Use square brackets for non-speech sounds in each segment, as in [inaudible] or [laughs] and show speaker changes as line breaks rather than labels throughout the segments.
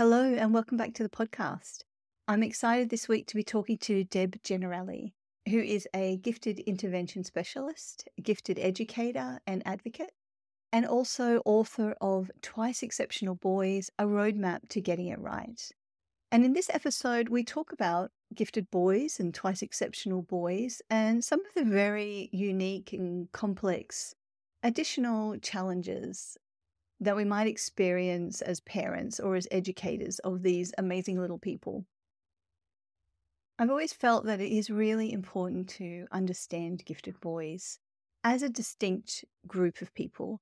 Hello, and welcome back to the podcast. I'm excited this week to be talking to Deb Gennarelli, who is a gifted intervention specialist, gifted educator, and advocate, and also author of Twice Exceptional Boys A Roadmap to Getting It Right. And in this episode, we talk about gifted boys and twice exceptional boys and some of the very unique and complex additional challenges that we might experience as parents or as educators of these amazing little people. I've always felt that it is really important to understand gifted boys as a distinct group of people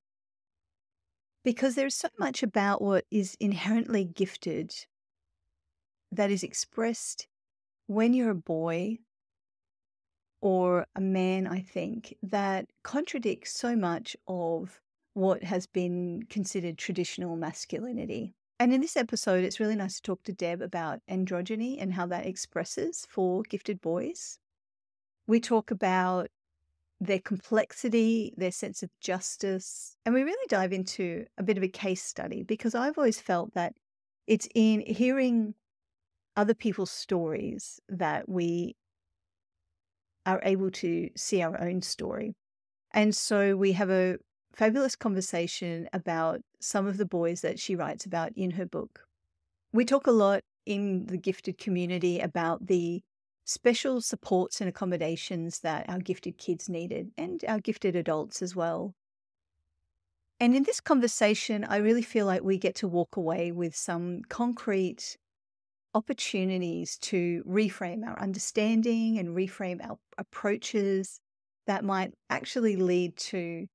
because there's so much about what is inherently gifted that is expressed when you're a boy or a man, I think, that contradicts so much of what has been considered traditional masculinity. And in this episode, it's really nice to talk to Deb about androgyny and how that expresses for gifted boys. We talk about their complexity, their sense of justice, and we really dive into a bit of a case study because I've always felt that it's in hearing other people's stories that we are able to see our own story. And so we have a fabulous conversation about some of the boys that she writes about in her book. We talk a lot in the gifted community about the special supports and accommodations that our gifted kids needed and our gifted adults as well. And in this conversation, I really feel like we get to walk away with some concrete opportunities to reframe our understanding and reframe our approaches that might actually lead to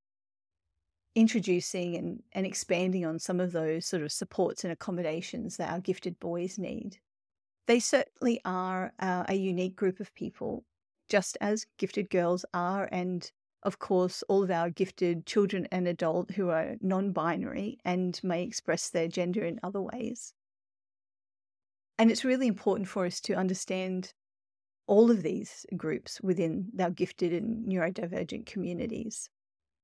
introducing and, and expanding on some of those sort of supports and accommodations that our gifted boys need. They certainly are uh, a unique group of people, just as gifted girls are, and of course, all of our gifted children and adult who are non binary and may express their gender in other ways. And it's really important for us to understand all of these groups within our gifted and neurodivergent communities.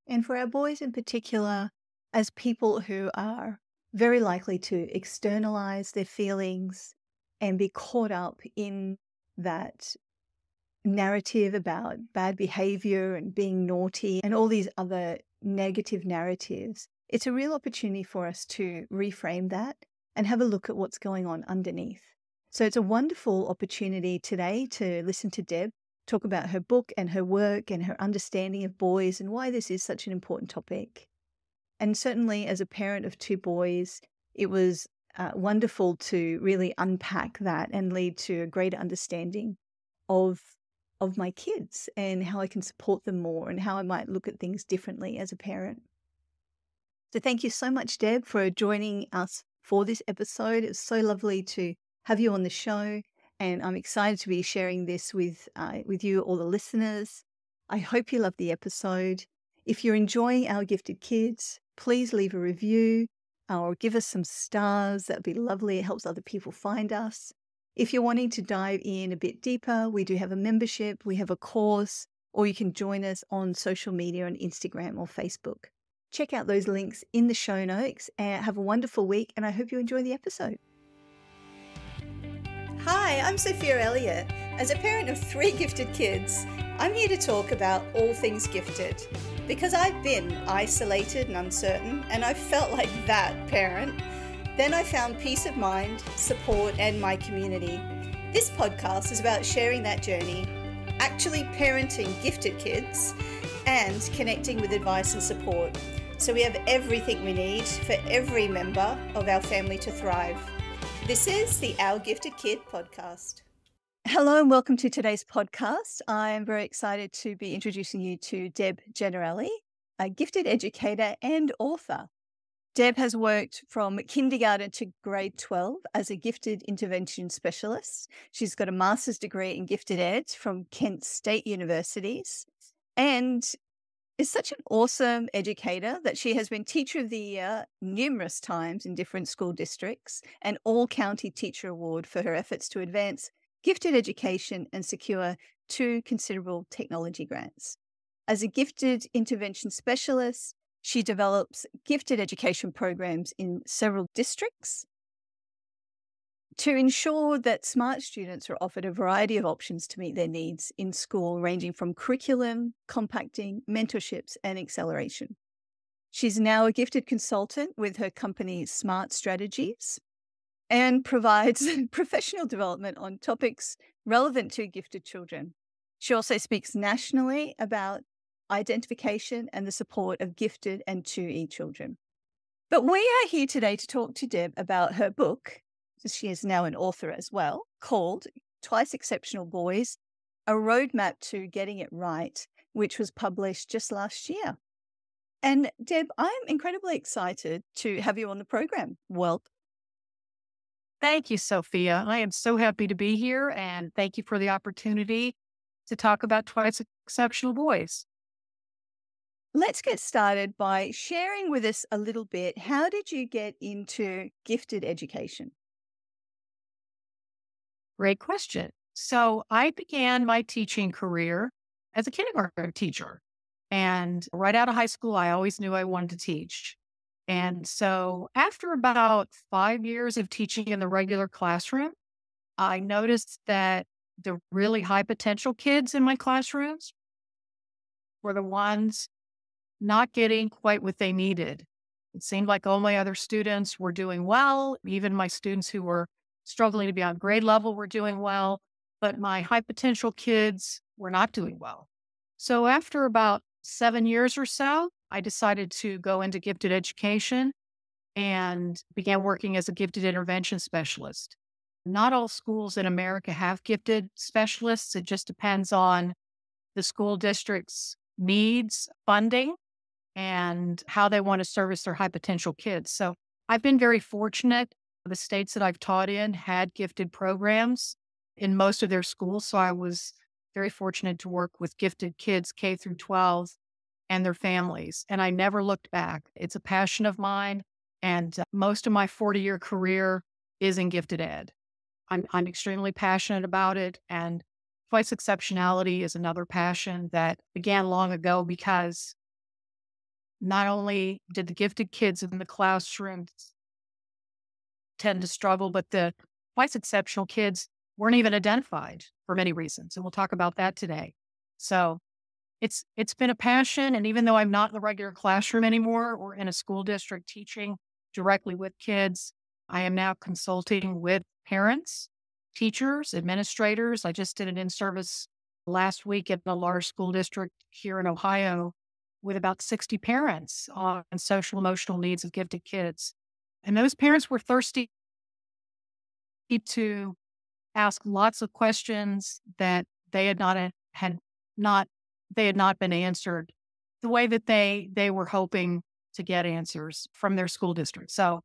And for our boys in particular, as people who are very likely to externalize their feelings and be caught up in that narrative about bad behavior and being naughty and all these other negative narratives, it's a real opportunity for us to reframe that and have a look at what's going on underneath. So it's a wonderful opportunity today to listen to Deb talk about her book and her work and her understanding of boys and why this is such an important topic. And certainly, as a parent of two boys, it was uh, wonderful to really unpack that and lead to a greater understanding of of my kids and how I can support them more and how I might look at things differently as a parent. So thank you so much, Deb, for joining us for this episode. It's so lovely to have you on the show and I'm excited to be sharing this with uh, with you, all the listeners. I hope you love the episode. If you're enjoying our gifted kids, please leave a review or give us some stars. That'd be lovely. It helps other people find us. If you're wanting to dive in a bit deeper, we do have a membership, we have a course, or you can join us on social media on Instagram or Facebook. Check out those links in the show notes and have a wonderful week. And I hope you enjoy the episode. Hi, I'm Sophia Elliott. As a parent of three [laughs] gifted kids, I'm here to talk about all things gifted. Because I've been isolated and uncertain, and I felt [laughs] like that parent. Then I found peace of mind, support, and my community. This podcast is about sharing that journey, actually parenting gifted kids, and connecting with advice and support. So we have everything we need for every member of our family to thrive. This is the Our Gifted Kid podcast. Hello and welcome to today's podcast. I am very excited to be introducing you to Deb Gennarelli, a gifted educator and author. Deb has worked from kindergarten to grade 12 as a gifted intervention specialist. She's got a master's degree in gifted ed from Kent State Universities and is such an awesome educator that she has been Teacher of the Year numerous times in different school districts and All County Teacher Award for her efforts to advance gifted education and secure two considerable technology grants. As a gifted intervention specialist, she develops gifted education programs in several districts. To ensure that smart students are offered a variety of options to meet their needs in school, ranging from curriculum, compacting, mentorships, and acceleration. She's now a gifted consultant with her company Smart Strategies and provides [laughs] professional development on topics relevant to gifted children. She also speaks nationally about identification and the support of gifted and 2E children. But we are here today to talk to Deb about her book, she is now an author as well, called Twice Exceptional Boys A Roadmap to Getting It Right, which was published just last year. And Deb, I'm incredibly excited to have you on the program. Welcome.
Thank you, Sophia. I am so happy to be here and thank you for the opportunity to talk about Twice Exceptional Boys.
Let's get started by sharing with us a little bit. How did you get into gifted education?
Great question. So I began my teaching career as a kindergarten teacher. And right out of high school, I always knew I wanted to teach. And so after about five years of teaching in the regular classroom, I noticed that the really high potential kids in my classrooms were the ones not getting quite what they needed. It seemed like all my other students were doing well, even my students who were struggling to be on grade level were doing well, but my high potential kids were not doing well. So after about seven years or so, I decided to go into gifted education and began working as a gifted intervention specialist. Not all schools in America have gifted specialists. It just depends on the school district's needs, funding, and how they want to service their high potential kids. So I've been very fortunate the states that I've taught in had gifted programs in most of their schools. So I was very fortunate to work with gifted kids K through 12 and their families. And I never looked back. It's a passion of mine. And uh, most of my 40 year career is in gifted ed. I'm, I'm extremely passionate about it. And twice exceptionality is another passion that began long ago because not only did the gifted kids in the classrooms tend to struggle, but the twice exceptional kids weren't even identified for many reasons. And we'll talk about that today. So it's it's been a passion. And even though I'm not in the regular classroom anymore or in a school district teaching directly with kids, I am now consulting with parents, teachers, administrators. I just did an in-service last week at a large school district here in Ohio with about 60 parents on social emotional needs of gifted kids. And those parents were thirsty to ask lots of questions that they had not had not they had not been answered the way that they they were hoping to get answers from their school district. So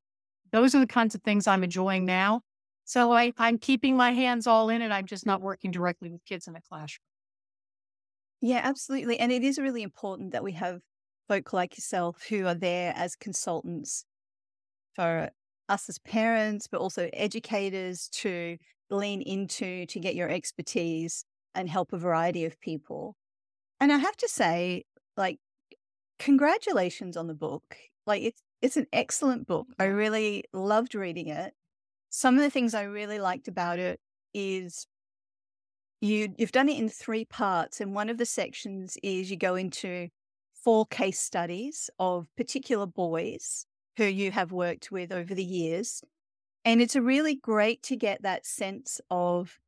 those are the kinds of things I'm enjoying now. So I, I'm keeping my hands all in it. I'm just not working directly with kids in the classroom.
Yeah, absolutely. And it is really important that we have folk like yourself who are there as consultants for us as parents, but also educators to lean into to get your expertise and help a variety of people. And I have to say, like, congratulations on the book. Like, it's it's an excellent book. I mm-hmm. really loved reading it. Some of the things I really liked about it is you you've done it in three parts, and one of the sections is you go into four case studies of particular boys who you have worked with over the years. And it's really great to get that sense of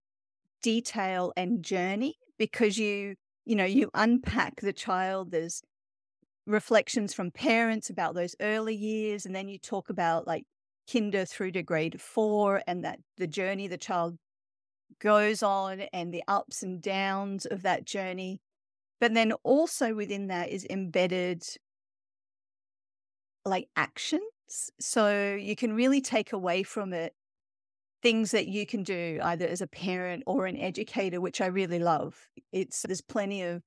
detail and journey because you, you know, you unpack the child. There's reflections from parents about those early years. And then you talk about like kinder through to grade four and that the journey the child goes on and the ups and downs of that journey. But then also within that is embedded like actions. So you can really take away from it things that you can do either as a parent or an educator, which I really love. It's there's plenty of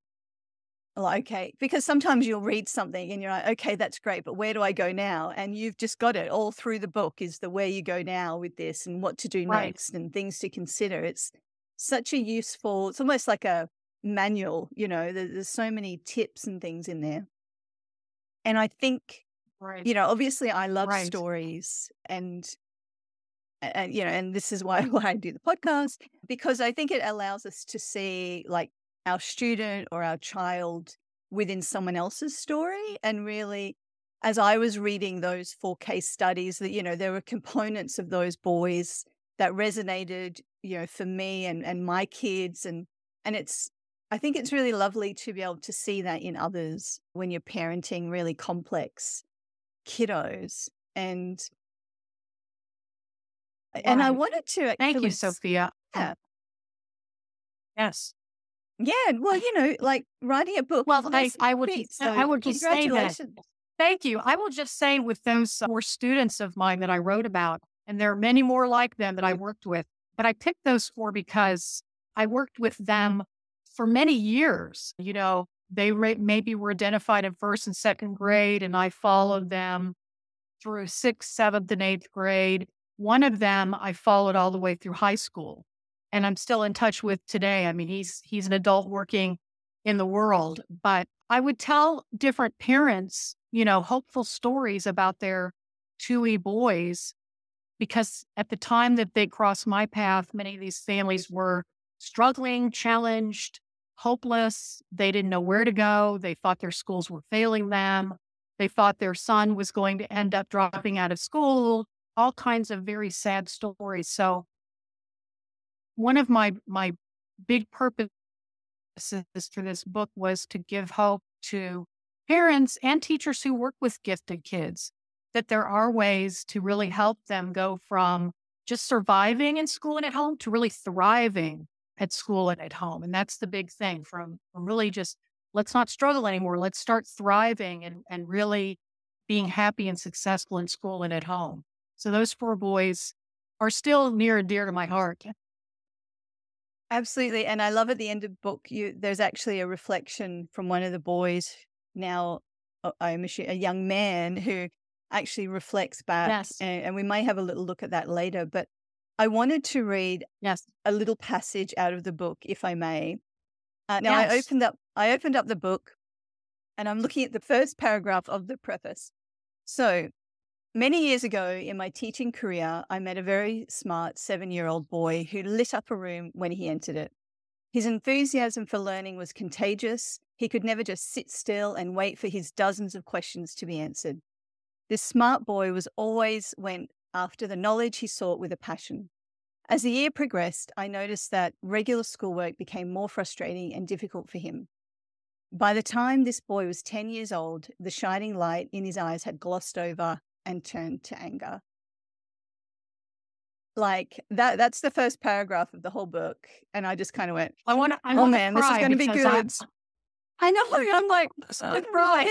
like, okay, because sometimes you'll read something and you're like, okay, that's great, but where do I go now? And you've just got it all through the book is the where you go now with this and what to do right. next and things to consider. It's such a useful, it's almost like a manual, you know, there's, there's so many tips and things in there. And I think
Right.
You know, obviously I love
Right.
stories and and you know, and this is why, [laughs] why I do the podcast because I think it allows us to see like our student or our child within someone else's story and really as I was reading those four case studies that you know there were components of those boys that resonated you know for me and and my kids and and it's I think it's really lovely to be able to see that in others when you're parenting really complex kiddos and and I wanted to
Thank you, Sophia.
Yeah.
Yes.
Yeah, well, you know, like writing a book.
Well, I, I would, so I would just say that. Thank you. I will just say with those four students of mine that I wrote about, and there are many more like them that I worked with, but I picked those four because I worked with them for many years. You know, they maybe were identified in first and second grade, and I followed them through sixth, seventh, and eighth grade. One of them I followed all the way through high school and I'm still in touch with today. I mean, he's he's an adult working in the world, but I would tell different parents, you know, hopeful stories about their 2E boys because at the time that they crossed my path, many of these families were struggling, challenged, hopeless. They didn't know where to go. They thought their schools were failing them. They thought their son was going to end up dropping out of school, all kinds of very sad stories. So one of my my big purposes for this book was to give hope to parents and teachers who work with gifted kids that there are ways to really help them go from just surviving in school and at home to really thriving at school and at home. And that's the big thing from, really just let's not struggle anymore. Let's start thriving and, and really being happy and successful in school and at home. So those four boys are still near and dear to my heart.
Absolutely. And I love at the end of the book, you there's actually a reflection from one of the boys, now uh, I'm a young man who actually reflects back.
Yes.
And, and we may have a little look at that later. But I wanted to read
yes.
a little passage out of the book, if I may. Uh, now
yes.
I opened up I opened up the book and I'm looking at the first paragraph of the preface. So Many years ago in my teaching career, I met a very smart seven year old boy who lit up a room when he entered it. His enthusiasm for learning was contagious. He could never just sit still and wait for his dozens of questions to be answered. This smart boy was always went after the knowledge he sought with a passion. As the year progressed, I noticed that regular schoolwork became more frustrating and difficult for him. By the time this boy was 10 years old, the shining light in his eyes had glossed over and turned to anger. Like that that's the first paragraph of the whole book. And I just kind of went,
I want to
Oh man, this is gonna be good. I'm, I know. I'm like, [laughs]
right.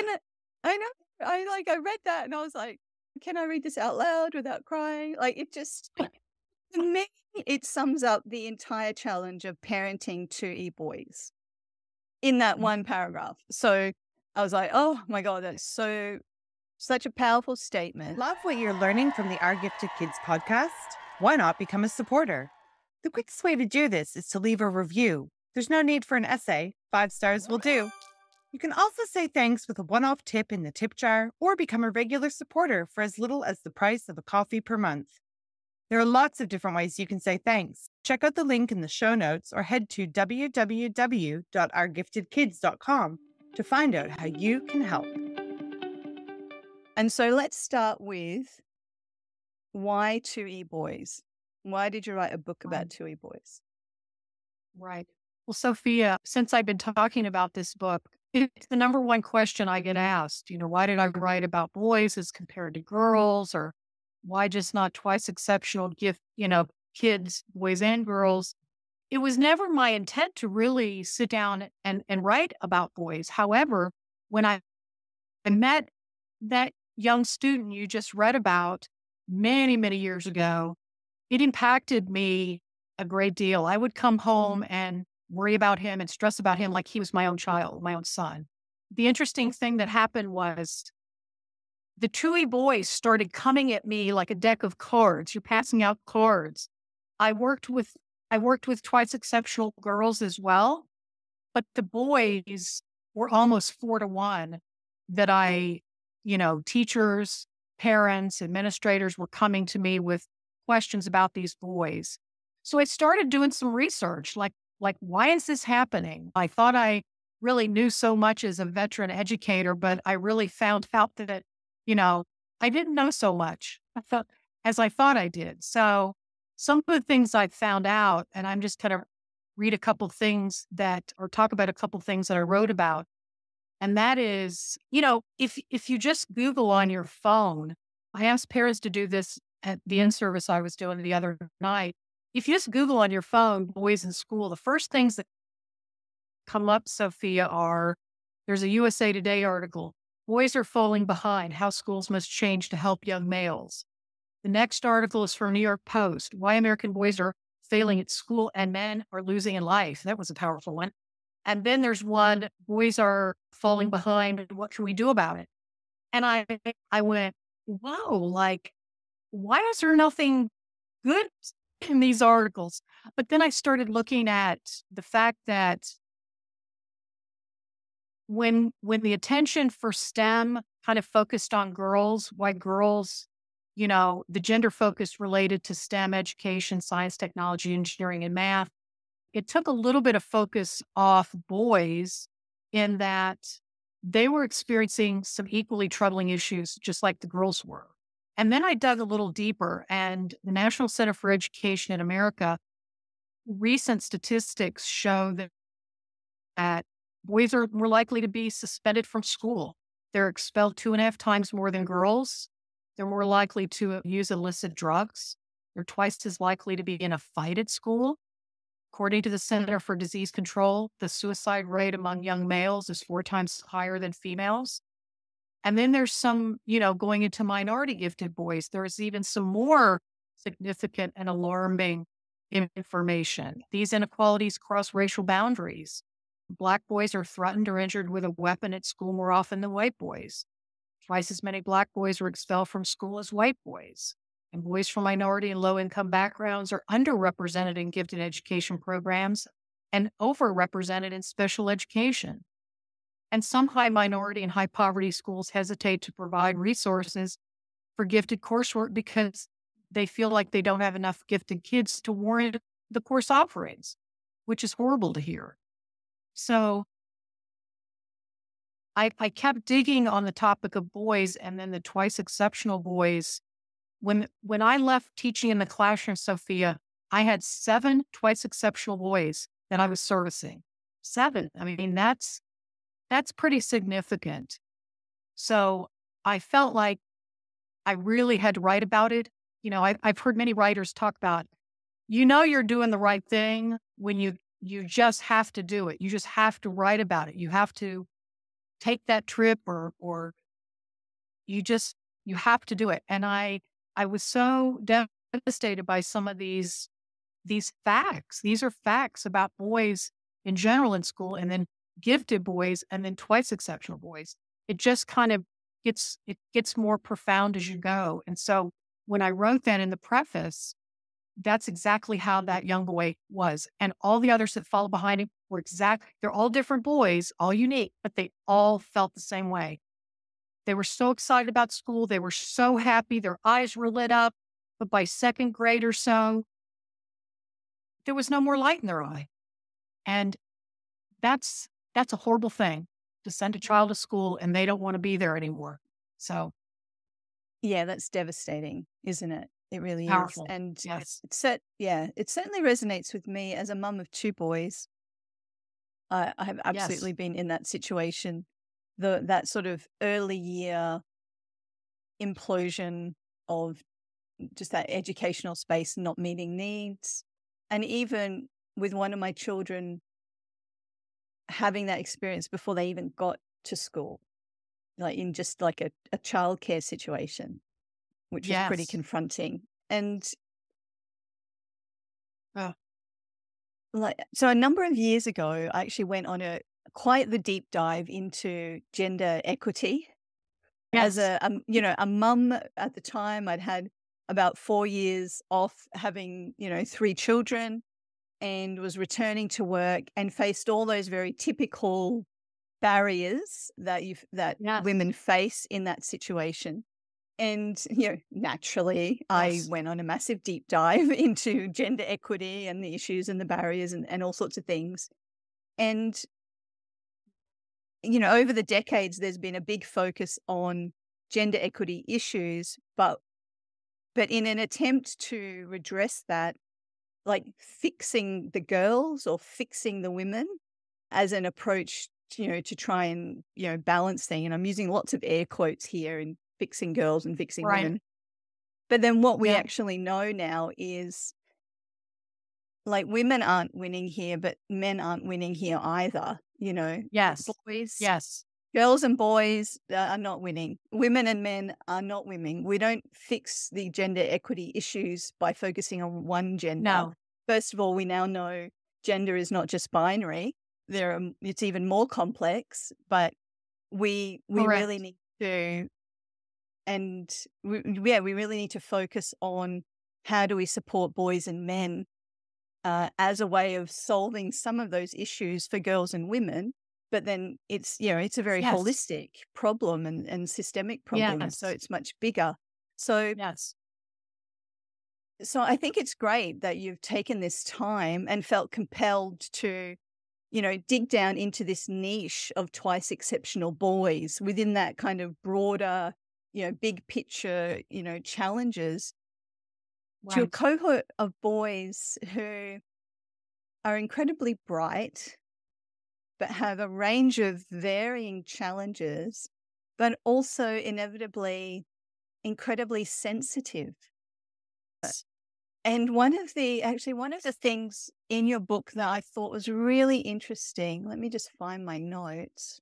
I know. I like I read that and I was like, can I read this out loud without crying? Like it just to me, it sums up the entire challenge of parenting two e boys in that mm. one paragraph. So I was like, oh my God, that's so such a powerful statement.
Love what you're learning from the Our Gifted Kids podcast? Why not become a supporter? The quickest way to do this is to leave a review. There's no need for an essay, five stars will do. You can also say thanks with a one off tip in the tip jar or become a regular supporter for as little as the price of a coffee per month. There are lots of different ways you can say thanks. Check out the link in the show notes or head to www.ourgiftedkids.com to find out how you can help.
And so let's start with why 2E boys? Why did you write a book about 2E boys?
Right. Well, Sophia, since I've been talking about this book, it's the number one question I get asked. You know, why did I write about boys as compared to girls? Or why just not twice exceptional gift, you know, kids, boys and girls? It was never my intent to really sit down and, and write about boys. However, when I, I met that young student you just read about many, many years ago, it impacted me a great deal. I would come home and worry about him and stress about him like he was my own child, my own son. The interesting mm. thing that happened was the 2E boys started coming at me like a deck of cards. You're passing out cards. I worked with I worked with twice exceptional girls as well, but the boys were almost four to one that I you know, teachers, parents, administrators were coming to me with questions about these boys. So I started doing some research, like, like, why is this happening? I thought I really knew so much as a veteran educator, but I really found out that, you know, I didn't know so much I thought, [laughs] as I thought I did. So some of the things I found out, and I'm just kind of read a couple things that, or talk about a couple things that I wrote about. And that is, you know, if if you just Google on your phone, I asked parents to do this at the in service I was doing the other night. If you just Google on your phone boys in school, the first things that come up, Sophia, are there's a USA Today article. Boys are falling behind, how schools must change to help young males. The next article is from New York Post. Why American boys are failing at school and men are losing in life. That was a powerful one. And then there's one, boys are falling behind. What can we do about it? And I I went, whoa, like, why is there nothing good in these articles? But then I started looking at the fact that when when the attention for STEM kind of focused on girls, why girls, you know, the gender focus related to STEM education, science, technology, engineering, and math, it took a little bit of focus off boys in that they were experiencing some equally troubling issues, just like the girls were. And then I dug a little deeper, and the National Center for Education in America recent statistics show that, boys are more likely to be suspended from school. They're expelled two and a half times more than girls. They're more likely to use illicit drugs. They're twice as likely to be in a fight at school. According to the Center for Disease Control, the suicide rate among young males is four times higher than females. And then there's some, you know, going into minority gifted boys, there's even some more significant and alarming information. These inequalities cross racial boundaries. Black boys are threatened or injured with a weapon at school more often than white boys. Twice as many black boys are expelled from school as white boys. And boys from minority and low income backgrounds are underrepresented in gifted education programs and overrepresented in special education. And some high minority and high poverty schools hesitate to provide resources for gifted coursework because they feel like they don't have enough gifted kids to warrant the course offerings, which is horrible to hear. So I, I kept digging on the topic of boys and then the twice exceptional boys. When when I left teaching in the classroom, Sophia, I had seven twice exceptional boys that I was servicing. Seven. I mean, that's that's pretty significant. So I felt like I really had to write about it. You know, I, I've heard many writers talk about, you know, you're doing the right thing when you you just have to do it. You just have to write about it. You have to take that trip or or you just you have to do it. And I I was so devastated by some of these these facts. These are facts about boys in general in school and then gifted boys and then twice exceptional boys. It just kind of gets it gets more profound as you mm-hmm. go. And so when I wrote that in the preface, that's exactly how that young boy was. And all the others that followed behind him were exact. They're all different boys, all unique, but they all felt the same way. They were so excited about school. They were so happy. Their eyes were lit up. But by second grade or so, there was no more light in their eye. And that's that's a horrible thing to send a mm-hmm. child to school and they don't want to be there anymore. So
yeah, that's devastating, isn't it? It really
Powerful.
is. And
yes.
it set, yeah, it certainly resonates with me as a mum of two boys. I, I have absolutely
Yes.
been in that situation. The that sort of early year implosion of just that educational space not meeting needs. And even with one of my children having that experience before they even got to school, like in just like a, a childcare situation, which was pretty confronting. And
Oh.
like so a number of years ago, I actually went on a quite the deep dive into gender equity as
Yes.
a um, you know a mum at the time i'd had about four years off having you know three children and was returning to work and faced all those very typical barriers that you that
Yes.
women face in that situation. And [laughs] you know naturally i went on a massive deep dive [laughs] into gender equity and the issues and the barriers and, and all sorts of things. And you know over the decades there's been a big focus on gender equity issues but but in an attempt to redress that like fixing the girls or fixing the women as an approach to, you know to try and you know balance thing and i'm using lots of air quotes here in fixing girls and fixing
Right.
women but then what we
Yeah.
actually know now is like women aren't winning here but men aren't winning here either you know
Yes.
boys
Yes.
Girls and boys uh, are not winning. Women and men are not winning. We don't fix the gender equity issues by focusing on one gender.
No.
First of all, we now know gender is not just binary. There are, it's even more complex, but we we really need to and we, yeah, we really need to focus on how do we support boys and men uh, as a way of solving some of those issues for girls and women. But then it's you know it's a very
Yes.
holistic problem and, and systemic problem, and so it's much bigger. So
Yes.
so I think it's great that you've taken this time and felt compelled to, you know, dig down into this niche of twice exceptional boys within that kind of broader, you know, big picture, you know, challenges to a cohort of boys who are incredibly bright, but have a range of varying challenges, but also inevitably incredibly sensitive. And one of the, actually, one of the things in your book that I thought was really interesting, let me just find my notes,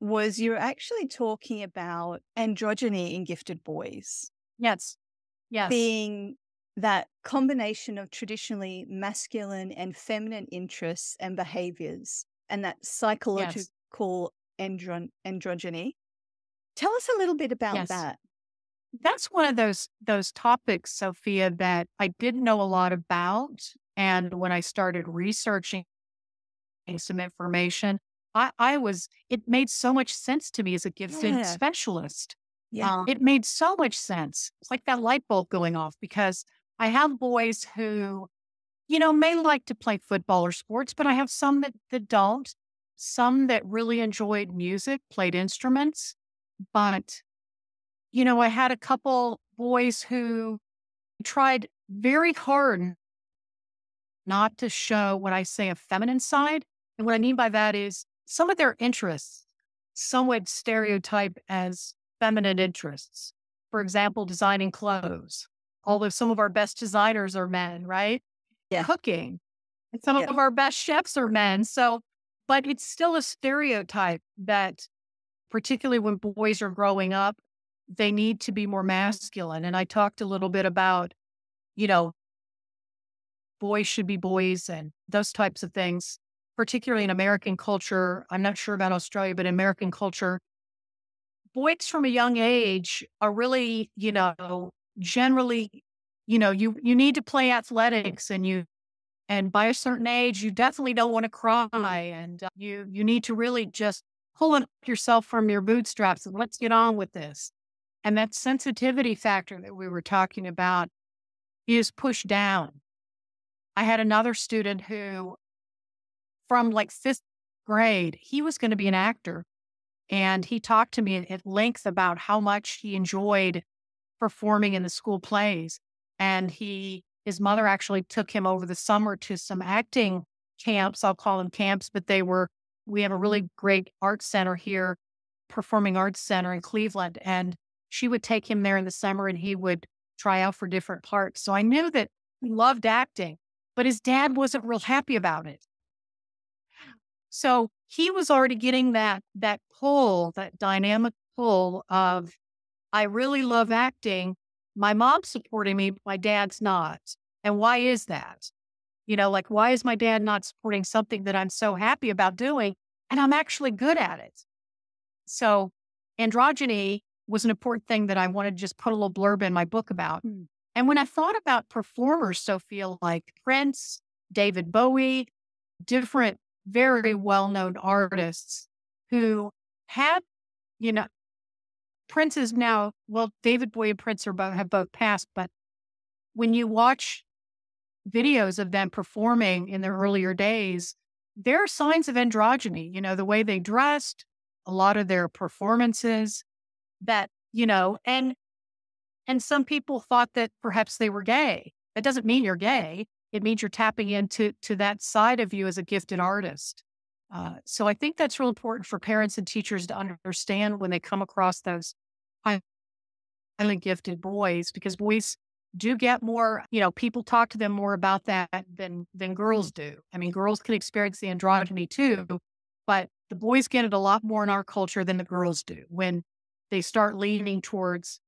was you're actually talking about androgyny in gifted boys
Yes. Yes.
being that combination of traditionally masculine and feminine interests and behaviors and that psychological andron- androgyny. Tell us a little bit about
Yes.
that.
That's one of those those topics, Sophia, that I didn't know a lot about. And when I started researching some information, I, I was it made so much sense to me as a gifted
Yeah.
specialist.
Yeah.
Um, it made so much sense. It's like that light bulb going off because I have boys who, you know, may like to play football or sports, but I have some that, that don't. Some that really enjoyed music, played instruments. But, you know, I had a couple boys who tried very hard not to show what I say a feminine side. And what I mean by that is some of their interests somewhat stereotype as feminine interests. For example, designing clothes. Although some of our best designers are men, right?
Yeah.
Cooking. And some
Yeah.
of our best chefs are men. So, but it's still a stereotype that, particularly when boys are growing up, they need to be more masculine. And I talked a little bit about, you know, boys should be boys and those types of things, particularly in American culture. I'm not sure about Australia, but in American culture, boys from a young age are really, you know, generally, you know, you you need to play athletics and you and by a certain age you definitely don't want to cry and uh, you you need to really just pull up yourself from your bootstraps and let's get on with this. And that sensitivity factor that we were talking about is pushed down. I had another student who, from like fifth grade, he was going to be an actor. And he talked to me at length about how much he enjoyed performing in the school plays. And he, his mother actually took him over the summer to some acting camps. I'll call them camps, but they were, we have a really great art center here, Performing Arts Center in Cleveland. And she would take him there in the summer and he would try out for different parts. So I knew that he loved acting, but his dad wasn't real happy about it. So he was already getting that that pull, that dynamic pull of I really love acting. My mom's supporting me, my dad's not. And why is that? You know, like why is my dad not supporting something that I'm so happy about doing and I'm actually good at it? So androgyny was an important thing that I wanted to just put a little blurb in my book about.
Mm.
And when I thought about performers, Sophia, like Prince, David Bowie, different, very well known artists who had, you know, Prince is now, well, David Bowie and Prince are both, have both passed, but when you watch videos of them performing in their earlier days, there are signs of androgyny, you know, the way they dressed, a lot of their performances that, you know, and and some people thought that perhaps they were gay. That doesn't mean you're gay. It means you're tapping into to that side of you as a gifted artist. Uh, so I think that's real important for parents and teachers to understand when they come across those highly gifted boys, because boys do get more, you know, people talk to them more about that than than girls do. I mean, girls can experience the androgyny too, but the boys get it a lot more in our culture than the girls do when they start leaning towards,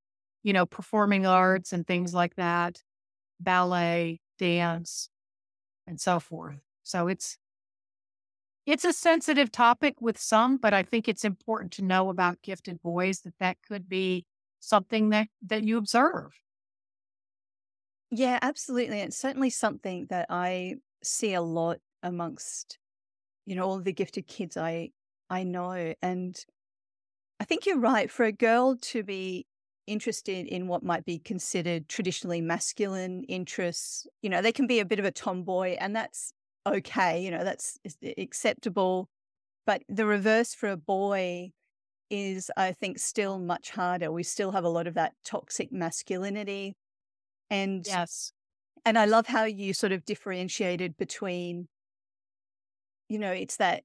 you know, performing arts and things like that, ballet, dance, and so forth. So it's it's a sensitive topic with some, but I think it's important to know about gifted boys that that could be something that that you observe.
Yeah, absolutely. It's certainly something that I see a lot amongst, you know, all the gifted kids I I know. And I think you're right. For a girl to be interested in what might be considered traditionally masculine interests, you know, they can be a bit of a tomboy, and that's okay. You know, that's acceptable. But the reverse for a boy is, I think, still much harder. We still have a lot of that toxic masculinity and
yes.
And I love how you sort of differentiated between, you know, it's that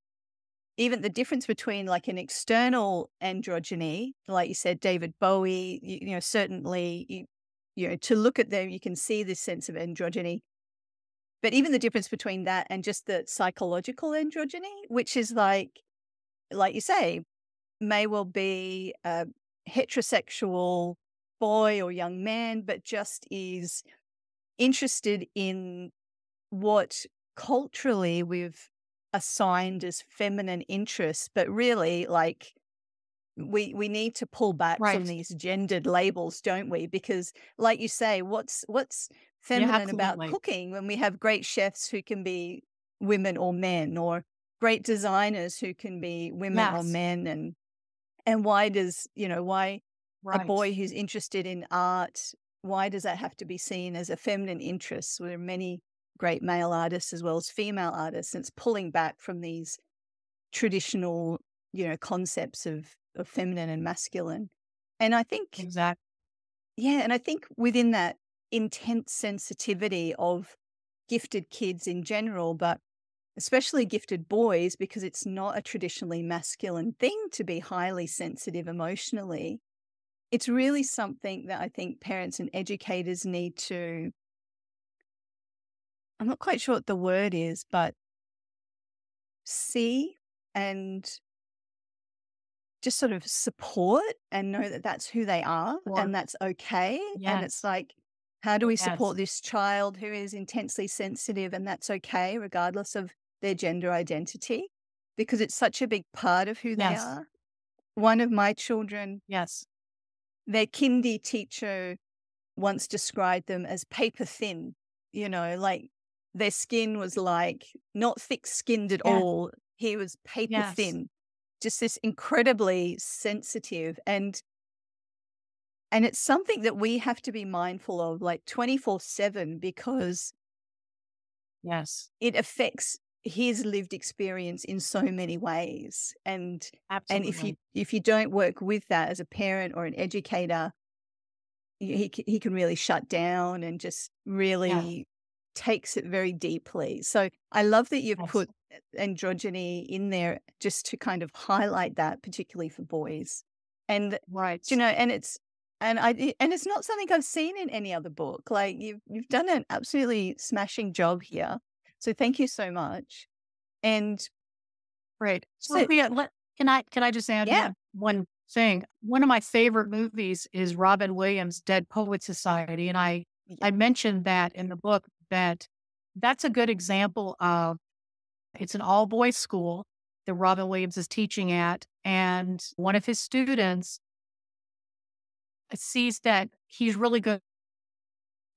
even the difference between like an external androgyny, like you said, David Bowie, you, you know, certainly, you, you know, to look at them, you can see this sense of androgyny. But even the difference between that and just the psychological androgyny, which is like, like you say, may well be a heterosexual boy or young man, but just is interested in what culturally we've assigned as feminine interests, but really like we we need to pull back right. from these gendered labels, don't we? Because like you say, what's what's feminine yeah, about cooking when we have great chefs who can be women or men or great designers who can be women yes. or men and and why does you know why right. a boy who's interested in art, why does that have to be seen as a feminine interest? There are many great male artists as well as female artists. And it's pulling back from these traditional, you know, concepts of, of feminine and masculine. And I think
exactly.
Yeah. And I think within that intense sensitivity of gifted kids in general, but especially gifted boys, because it's not a traditionally masculine thing to be highly sensitive emotionally it's really something that I think parents and educators need to. I'm not quite sure what the word is, but see and just sort of support and know that that's who they are and that's okay. Yes. And it's like, how do we yes. support this child who is intensely sensitive and that's okay, regardless of their gender identity? Because it's such a big part of who yes. they are. One of my children
yes
their kindy teacher once described them as paper thin, you know, like their skin was like not thick skinned at yeah. all. He was paper yes. thin, just this incredibly sensitive and and it's something that we have to be mindful of like 24 7 because
yes
it affects his lived experience in so many ways and
Absolutely.
and if you if you don't work with that as a parent or an educator he he can really shut down and just really yeah. takes it very deeply so i love that you've yes. put androgyny in there just to kind of highlight that particularly for boys and
right
you know and it's and I and it's not something I've seen in any other book. Like you've you've done an absolutely smashing job here. So thank you so much. And
great. So, Sophia, let, can I can I just add
yeah.
one, one thing? One of my favorite movies is Robin Williams' Dead Poet Society, and I yeah. I mentioned that in the book that that's a good example of it's an all boys school that Robin Williams is teaching at, and one of his students sees that he's really good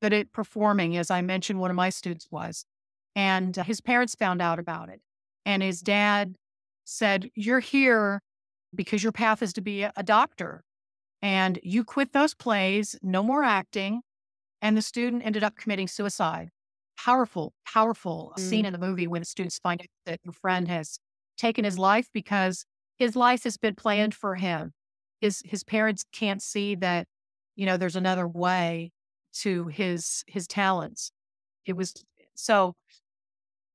good at performing, as I mentioned, one of my students was. And uh, his parents found out about it. And his dad said, You're here because your path is to be a doctor. And you quit those plays, no more acting. And the student ended up committing suicide. Powerful, powerful
Mm.
scene in the movie when the students find out that your friend has taken his life because his life has been planned for him. His his parents can't see that, you know, there's another way to his his talents. It was so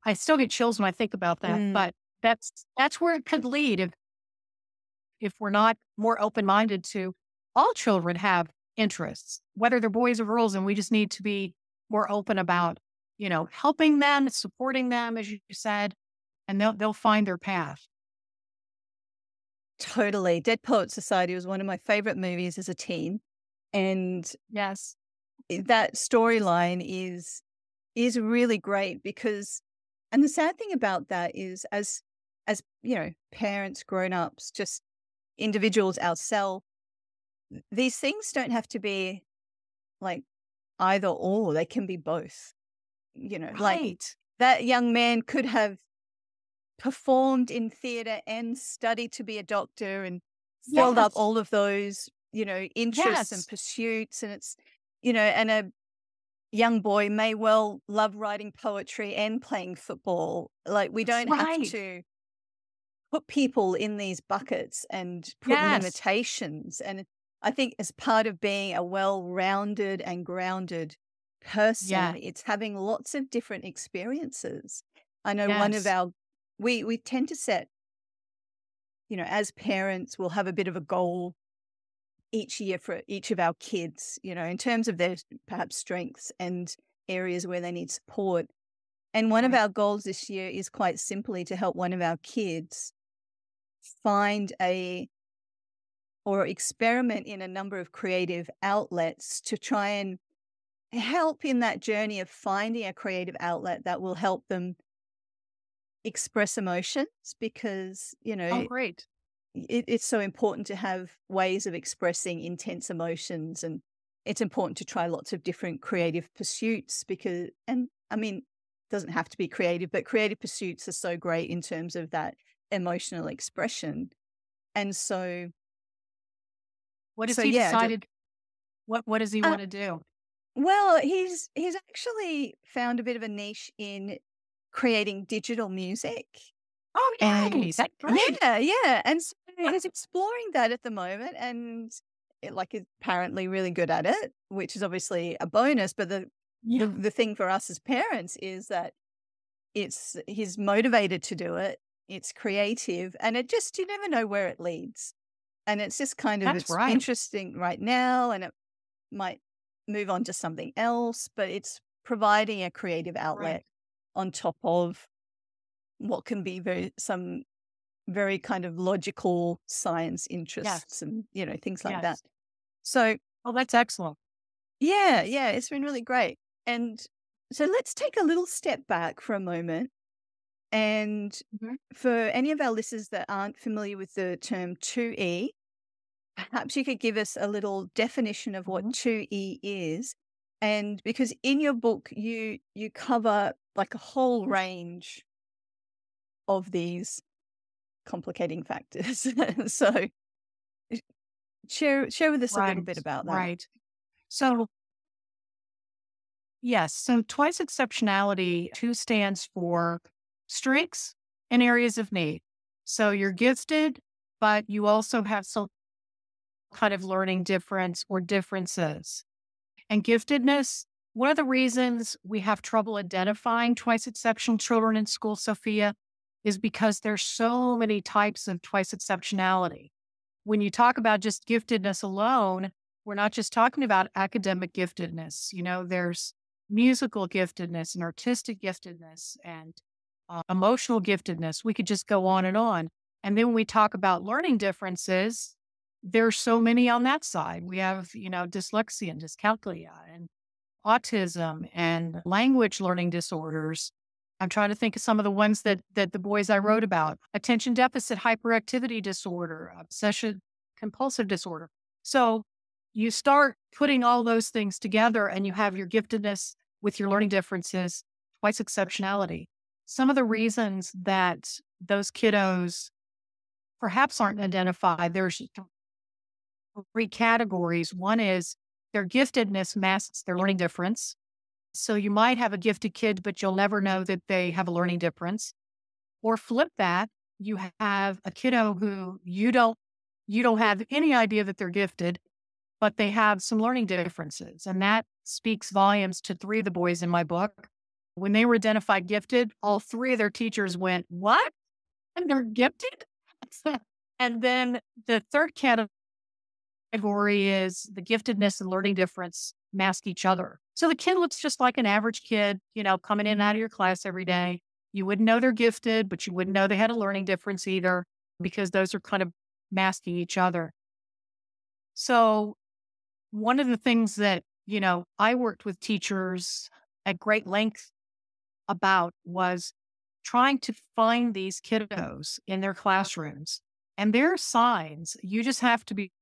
I still get chills when I think about that,
Mm.
but that's that's where it could lead if if we're not more open minded to all children have interests, whether they're boys or girls, and we just need to be more open about, you know, helping them, supporting them, as you said, and they'll they'll find their path.
Totally. Dead Poet Society was one of my favorite movies as a teen. And
Yes.
that storyline is is really great because and the sad thing about that is as as you know parents grown-ups just individuals ourselves these things don't have to be like either or they can be both you know like that young man could have performed in theater and studied to be a doctor and filled up all of those you know interests and pursuits and it's you know and a young boy may well love writing poetry and playing football. Like we don't have to put people in these buckets and put
Yes.
limitations and i think as part of being a well-rounded and grounded person
Yeah.
it's having lots of different experiences. I know one of our we we tend to set you know as parents we'll have a bit of a goal each year for each of our kids you know in terms of their perhaps strengths and areas where they need support. And one of
mm.
our goals this year is quite simply to help one of our kids find a or experiment in a number of creative outlets to try and help in that journey of finding a creative outlet that will help them express emotions because you know
Oh, great.
it, it's so important to have ways of expressing intense emotions and it's important to try lots of different creative pursuits because and i mean it doesn't have to be creative but creative pursuits are so great in terms of that emotional expression and so
What has
So,
he
yeah,
decided? What What does he
Uh,
want to do?
well he's he's actually found a bit of a niche in creating digital music
Oh,
and!
That's great.
yeah yeah and so he's exploring that at the moment and it, like is apparently really good at it which is obviously a bonus but the
Yeah.
the, the thing for us as parents is that it's he's motivated to do it it's creative and it just you never know where it leads and it's just kind of it's
right.
interesting right now and it might move on to something else but it's providing a creative outlet
Right.
On top of what can be very some very kind of logical science
Yes.
interests and you know things like that so
Oh, that's excellent.
yeah, yeah, it's been really great. And so let's take a little step back for a moment. And
Mhm.
for any of our listeners that aren't familiar with the term 2E, perhaps you could give us a little definition of what
Mhm.
2E is. And because in your book you you cover like a whole range of these complicating factors. [laughs] so share share with us a little bit about that.
Right. So yes. So twice exceptionality two stands for strengths and areas of need. So you're gifted, but you also have some kind of learning difference or differences. And giftedness, one of the reasons we have trouble identifying twice exceptional children in school, Sophia, is because there's so many types of twice exceptionality. When you talk about just giftedness alone, we're not just talking about academic giftedness. You know, there's musical giftedness and artistic giftedness and uh, emotional giftedness. We could just go on and on. And then when we talk about learning differences, there's so many on that side. We have, you know, dyslexia and dyscalculia and autism and language learning disorders. I'm trying to think of some of the ones that that the boys I wrote mm-hmm. about. Attention deficit hyperactivity disorder, obsession compulsive disorder. So you start putting all those things together and you have your giftedness with your learning differences, twice exceptionality. Some of the reasons that those kiddos perhaps aren't identified, there's three categories. One is their giftedness masks their learning difference. So you might have a gifted kid, but you'll never know that they have a learning difference. Or flip that, you have a kiddo who you don't you don't have any idea that they're gifted, but they have some learning differences. And that speaks volumes to three of the boys in my book. When they were identified gifted, all three of their teachers went, What? And they're gifted? [laughs] and then the third category is the giftedness and learning difference mask each other. So the kid looks just like an average kid, you know, coming in and out of your class every day. You wouldn't know they're gifted, but you wouldn't know they had a learning difference either because those are kind of masking each other. So one of the things that, you know, I worked with teachers at great length about was trying to find these kiddos in their classrooms. And there are signs. You just have to be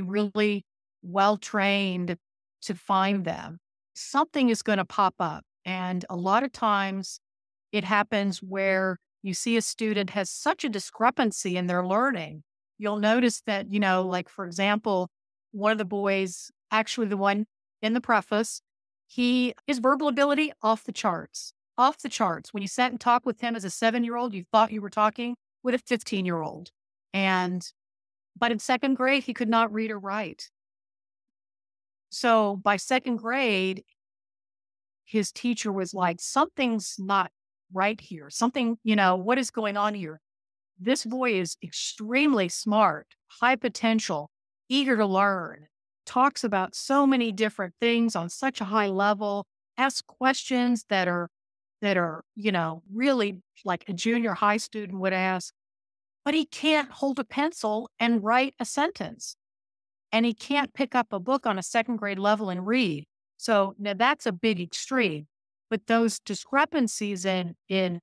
really well trained to find them. Something is going to pop up. And a lot of times it happens where you see a student has such a discrepancy in their learning. You'll notice that, you know, like for example, one of the boys, actually the one in the preface, he his verbal ability off the charts off the charts. When you sat and talked with him as a seven year old, you thought you were talking with a 15 year old. And, but in second grade, he could not read or write. So by second grade, his teacher was like, something's not right here. Something, you know, what is going on here? This boy is extremely smart, high potential, eager to learn, talks about so many different things on such a high level, asks questions that are that are, you know, really like a junior high student would ask, but he can't hold a pencil and write a sentence. And he can't pick up a book on a second grade level and read. So now that's a big extreme. But those discrepancies in in,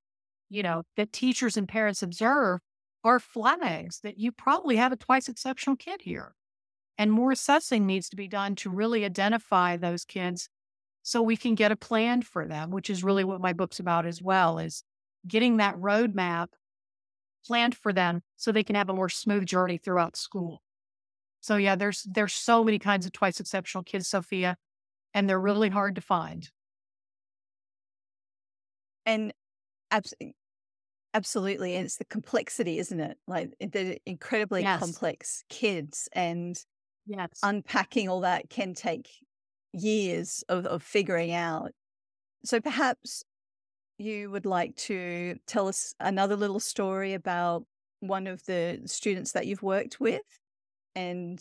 you know, that teachers and parents observe are flags that you probably have a twice exceptional kid here. And more assessing needs to be done to really identify those kids so we can get a plan for them, which is really what my book's about as well, is getting that roadmap planned for them so they can have a more smooth journey throughout school. So yeah, there's there's so many kinds of twice exceptional kids, Sophia, and they're really hard to find.
And absolutely absolutely and it's the complexity isn't it like eh, the incredibly yes. complex kids and yes unpacking all that can take years of, of figuring out. So perhaps you would like to tell us another little story about one of the students that you've worked with and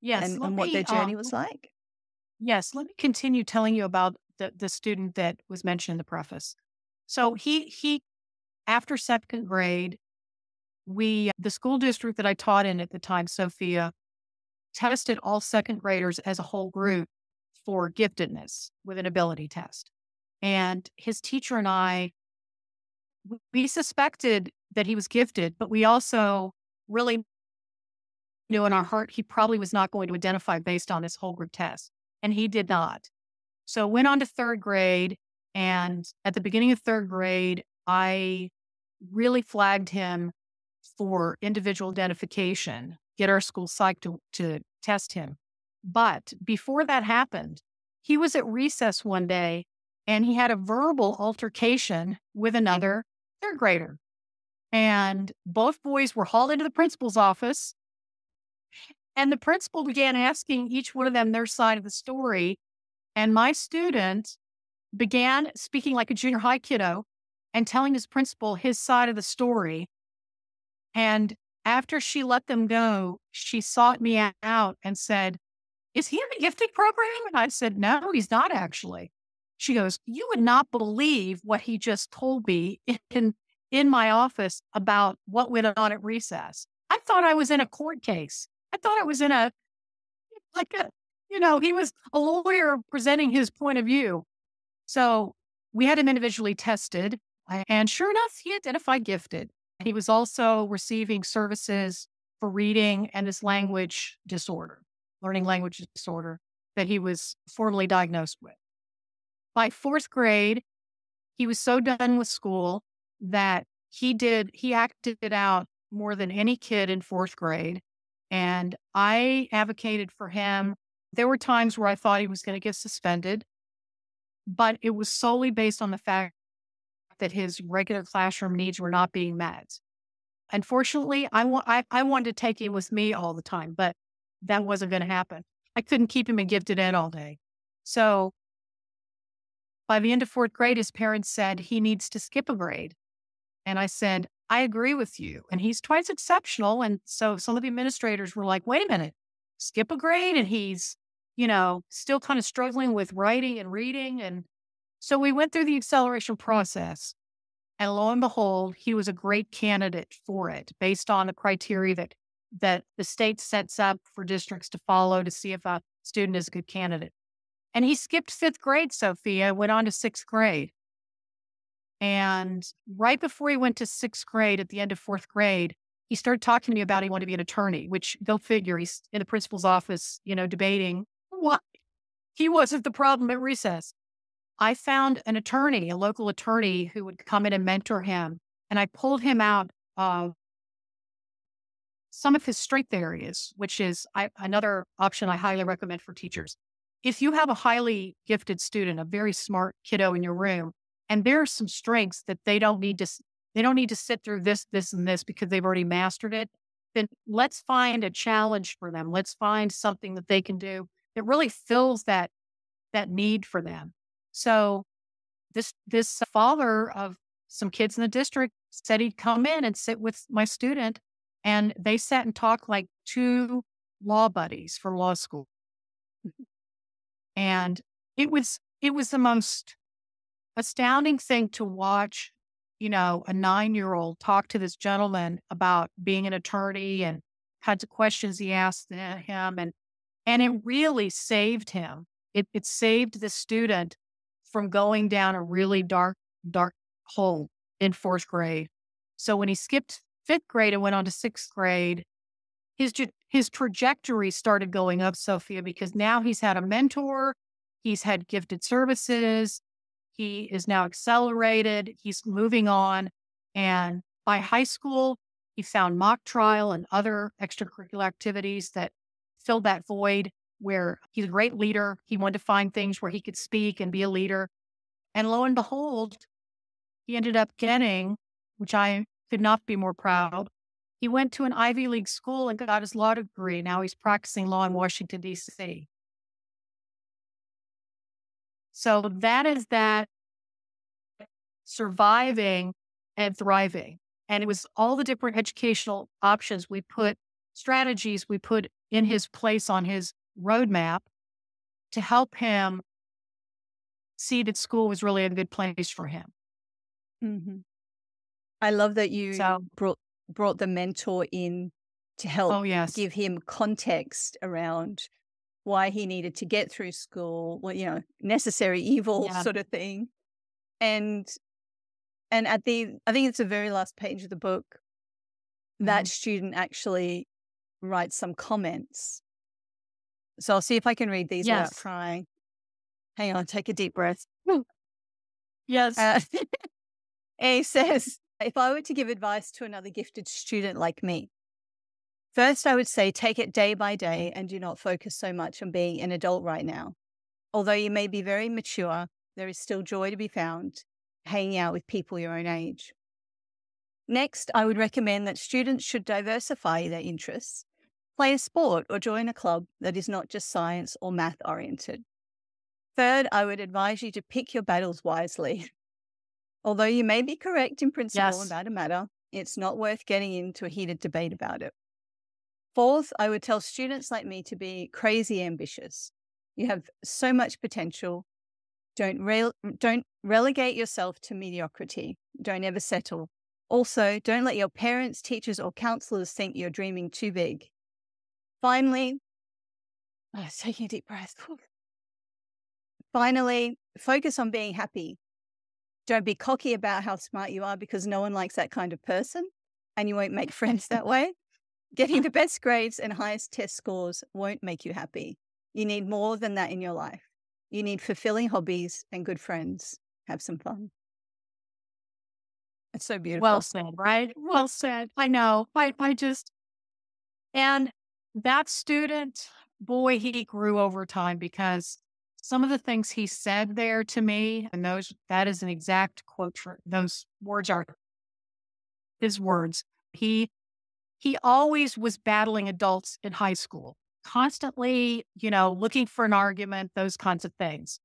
yes
and, and what me, their journey uh, was like
yes let me continue telling you about the, the student that was mentioned in the preface so he he after second grade we the school district that i taught in at the time sophia tested all second graders as a whole group for giftedness with an ability test. And his teacher and I, we suspected that he was gifted, but we also really knew in our heart he probably was not going to identify based on this whole group test. And he did not. So went on to third grade. And at the beginning of third grade, I really flagged him for individual identification get our school psych to, to test him. But before that happened, he was at recess one day and he had a verbal altercation with mm-hmm. another third grader. And both boys were hauled into the principal's office. And the principal began asking each one of them their side of the story. And my student began speaking like a junior high kiddo and telling his principal his side of the story. And after she let them go, she sought me out and said, Is he in the gifting program? And I said, No, he's not actually. She goes, You would not believe what he just told me in, in my office about what went on at recess. I thought I was in a court case. I thought I was in a, like a, you know, he was a lawyer presenting his point of view. So we had him individually tested. And sure enough, he identified gifted. He was also receiving services for reading and his language disorder, learning language disorder that he was formally diagnosed with. By fourth grade, he was so done with school that he did, he acted it out more than any kid in fourth grade. And I advocated for him. There were times where I thought he was going to get suspended, but it was solely based on the fact that his regular classroom needs were not being met. Unfortunately, I, wa- I, I wanted to take him with me all the time, but that wasn't going to happen. I couldn't keep him in gifted ed all day. So by the end of fourth grade, his parents said he needs to skip a grade. And I said, I agree with you. And he's twice exceptional. And so some of the administrators were like, wait a minute, skip a grade. And he's, you know, still kind of struggling with writing and reading. And so we went through the acceleration process. And lo and behold, he was a great candidate for it based on the criteria that that the state sets up for districts to follow to see if a student is a good candidate. And he skipped fifth grade, Sophia, went on to sixth grade. And right before he went to sixth grade, at the end of fourth grade, he started talking to me about he wanted to be an attorney, which go figure, he's in the principal's office, you know, debating what he wasn't the problem at recess. I found an attorney, a local attorney who would come in and mentor him. And I pulled him out of some of his strength areas, which is I, another option I highly recommend for teachers. If you have a highly gifted student, a very smart kiddo in your room, and there are some strengths that they don't need to they don't need to sit through this, this, and this because they've already mastered it, then let's find a challenge for them. Let's find something that they can do that really fills that that need for them. So this this father of some kids in the district said he'd come in and sit with my student and they sat and talked like two law buddies from law school. And it was it was the most astounding thing to watch, you know, a nine year old talk to this gentleman about being an attorney and kinds of questions he asked him. And, and it really saved him. It, it saved the student from going down a really dark, dark hole in fourth grade. So when he skipped fifth grade and went on to sixth grade, his his trajectory started going up, Sophia, because now he's had a mentor, he's had gifted services, he is now accelerated, he's moving on, and by high school, he found mock trial and other extracurricular activities that filled that void where he's a great leader. He wanted to find things where he could speak and be a leader. And lo and behold, he ended up getting, which I could not be more proud. He went to an Ivy League school and got his law degree. Now he's practicing law in Washington, D.C. So that is that surviving and thriving. And it was all the different educational options we put, strategies we put in his place on his roadmap to help him see that school was really a good place for him.
Mm-hmm. I love that you
so,
brought brought the mentor in to help
oh, yes.
give him context around why he needed to get through school, well, you know, necessary evil yeah. sort of thing. And and at the I think it's the very last page of the book, mm-hmm. that student actually writes some comments. So I'll see if I can read these yes. without crying. Hang on, take a deep breath. [laughs]
yes. Uh, [laughs]
he says, if I were to give advice to another gifted student like me, first I would say take it day by day and do not focus so much on being an adult right now. Although you may be very mature, there is still joy to be found hanging out with people your own age. Next, I would recommend that students should diversify their interests, play a sport, or join a club that is not just science or math oriented. Third, I would advise you to pick your battles wisely. Although you may be correct in principle yes. about a matter, it's not worth getting into a heated debate about it. Fourth, I would tell students like me to be crazy ambitious. You have so much potential. Don't, don't relegate yourself to mediocrity. Don't ever settle. Also, don't let your parents, teachers, or counselors think you're dreaming too big. Finally, [sighs] oh, taking a deep breath. [sighs] Finally, focus on being happy. Don't be cocky about how smart you are because no one likes that kind of person and you won't make friends that [laughs] way. Getting the best grades and highest test scores won't make you happy. You need more than that in your life. You need fulfilling hobbies and good friends. Have some fun. It's so beautiful.
Well said, right? Well said. I know. I, I just, and that student, boy, he grew over time because some of the things he said there to me, and those that is an exact quote for those words are his words. He he always was battling adults in high school, constantly, you know, looking for an argument, those kinds of things.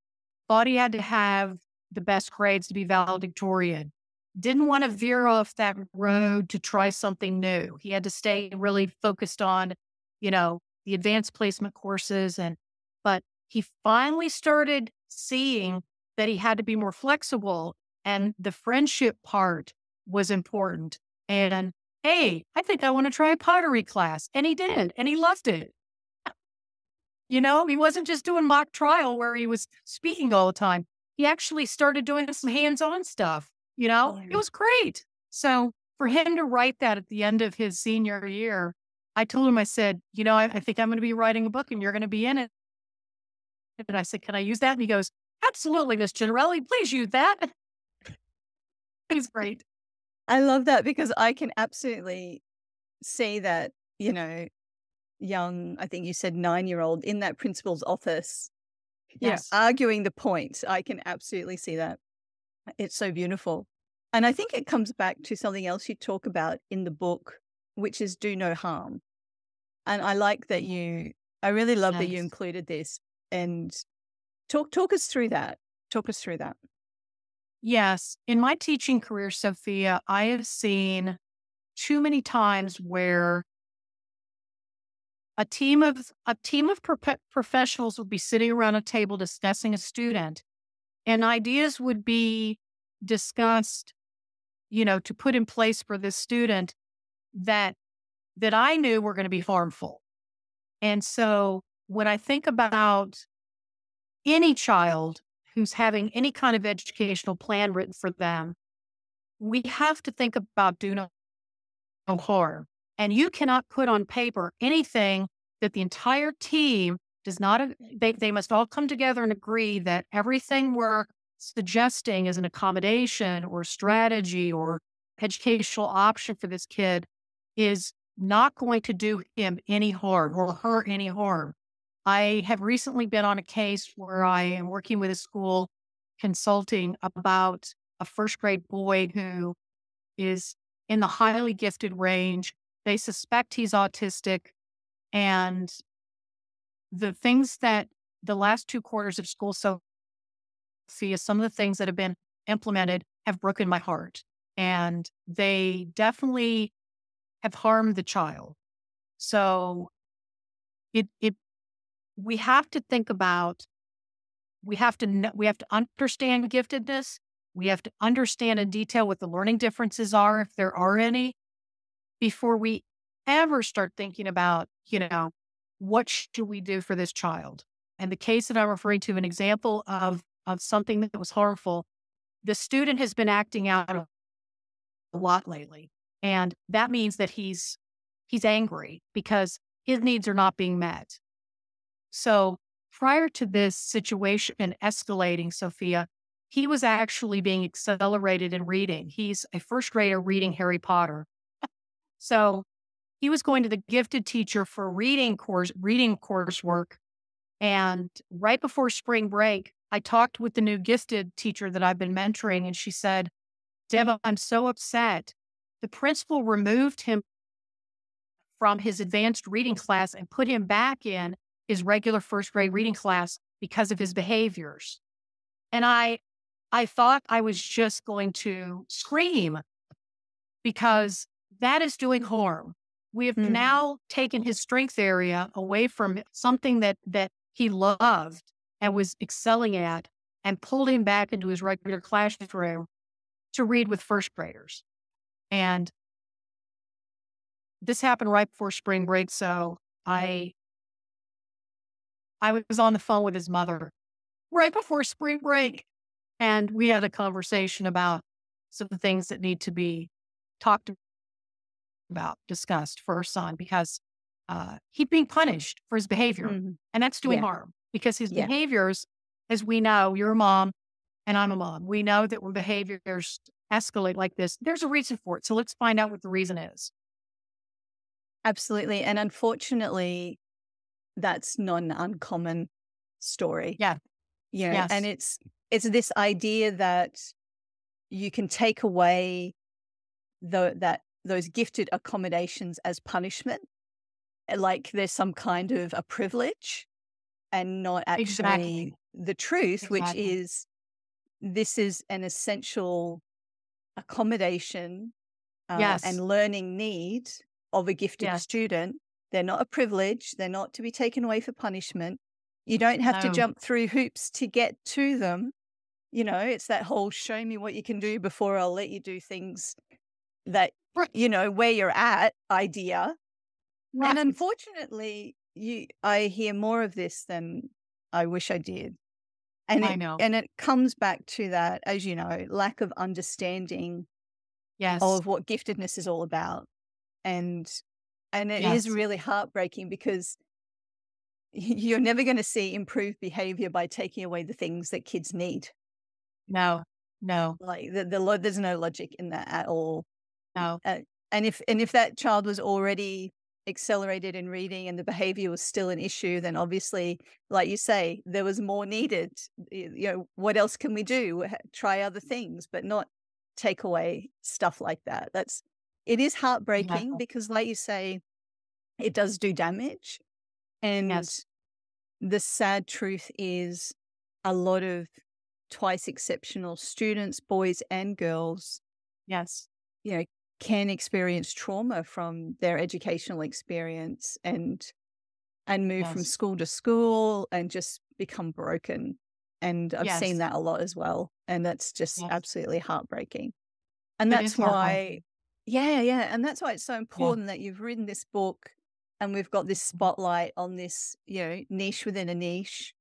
Thought he had to have the best grades to be valedictorian. Didn't want to veer off that road to try something new. He had to stay really focused on, you know, the advanced placement courses and but he finally started seeing that he had to be more flexible and the friendship part was important. And hey, I think I want to try a pottery class. And he did, and he loved it. You know, he wasn't just doing mock trial where he was speaking all the time. He actually started doing some hands on stuff. You know, it was great. So for him to write that at the end of his senior year, I told him, I said, you know, I, I think I'm going to be writing a book and you're going to be in it. And I said, Can I use that? And he goes, Absolutely, Miss Gennarelli, please use that. [laughs] He's great.
I love that because I can absolutely see that, you know, young, I think you said nine year old in that principal's office, yes, arguing the point. I can absolutely see that. It's so beautiful. And I think it comes back to something else you talk about in the book, which is do no harm. And I like that you, I really love that you included this and talk talk us through that. Talk us through that.
Yes. In my teaching career, Sophia, I have seen too many times where a team of a team of pro- professionals would be sitting around a table discussing a student and ideas would be discussed you know to put in place for this student that that I knew were going to be harmful. And so when I think about any child who's having any kind of educational plan written for them, we have to think about do no, harm. And you cannot put on paper anything that the entire team does not, they, they must all come together and agree that everything we're suggesting as an accommodation or strategy or educational option for this kid is not going to do him any harm or her any harm. I have recently been on a case where I am working with a school consulting about a first grade boy who is in the highly gifted range. They suspect he's autistic. And the things that the last two quarters of school so see some of the things that have been implemented have broken my heart. And they definitely have harmed the child. So it it we have to think about we have to know, we have to understand giftedness. We have to understand in detail what the learning differences are if there are any before we ever start thinking about you know what should we do for this child? And the case that i'm referring to an example of of something that was harmful the student has been acting out a lot lately and that means that he's he's angry because his needs are not being met so prior to this situation and escalating, Sophia, he was actually being accelerated in reading. He's a first grader reading Harry Potter. [laughs] so he was going to the gifted teacher for reading course, reading coursework. And right before spring break, I talked with the new gifted teacher that I've been mentoring, and she said, Deb, I'm so upset. The principal removed him from his advanced reading class and put him back in his regular first grade reading class because of his behaviors. And I I thought I was just going to scream because that is doing harm. We have mm-hmm. now taken his strength area away from something that that he loved and was excelling at and pulled him back into his regular classroom to read with first graders. And this happened right before spring break. So I I was on the phone with his mother right before spring break. And we had a conversation about some of the things that need to be talked about, discussed for her son, because uh, he's being punished for his behavior. Mm-hmm. And that's doing yeah. harm because his yeah. behaviors, as we know, you're a mom and I'm a mom. We know that when behaviors escalate like this, there's a reason for it. So let's find out what the reason is.
Absolutely. And unfortunately, that's not an uncommon story.
Yeah.
You know,
Yes.
and it's it's this idea that you can take away the that those gifted accommodations as punishment. uh, Like there's some kind of a privilege and not actually
Exactly.
the truth, which is this is an essential accommodation uh,
Yes.
and learning need of a gifted
Yes.
student. They're not a privilege. They're not to be taken away for punishment. You don't have to jump through hoops to get to them. You know, it's that whole show me what you can do before I'll let you do things that, you know, where you're at idea. And unfortunately, you I hear more of this than I wish I did. And
I
it,
know.
and it comes back to that, as you know, lack of understanding
Yes.
of what giftedness is all about. And and it is
Yes.
really heartbreaking because you're never going to see improved behavior by taking away the things that kids need.
No. No.
Like the, the there's no logic in that at all.
No.
And if and if that child was already accelerated in reading and the behavior was still an issue, then obviously, like you say, there was more needed. You know, what else can we do? Try other things, but not take away stuff like that. That's it is heartbreaking
Exactly.
because, like you say, it does do damage. And
Yes.
the sad truth is a lot of twice exceptional students, boys and girls,
Yes.
you know, can experience trauma from their educational experience and and move from school to school and just become broken. And I've
Yes.
seen that a lot as well. And that's just
Yes.
absolutely heartbreaking. And
It
that's why. Yeah, yeah. And that's why it's so important that you've written this book and we've got this
Mm-hmm.
spotlight on this, you know, niche within a niche.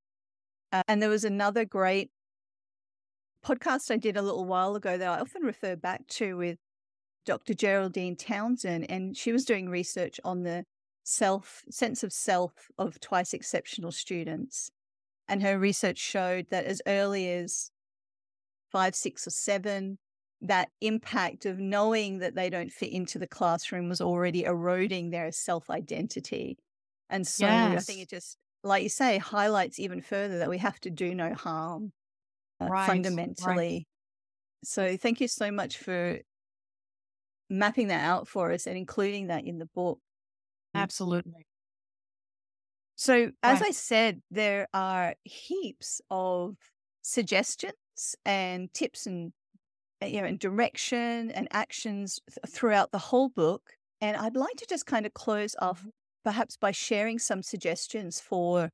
Uh, and there was another great podcast I did a little while ago that I often refer back to with Dr. Geraldine Townend, and she was doing research on the self sense of self of twice exceptional students. And her research showed that as early as five, six, or seven, that impact of knowing that they don't fit into the classroom was already eroding their self identity. And so I think it just, like you say, highlights even further that we have to do no harm uh,
Right. Right.
fundamentally. So thank you so much for mapping that out for us and including that in the book.
Absolutely.
So, as
Right.
I said, there are heaps of suggestions and tips and Uh, you know and direction and actions th- throughout the whole book. And I'd like to just kind of close off, mm-hmm. perhaps by sharing some suggestions for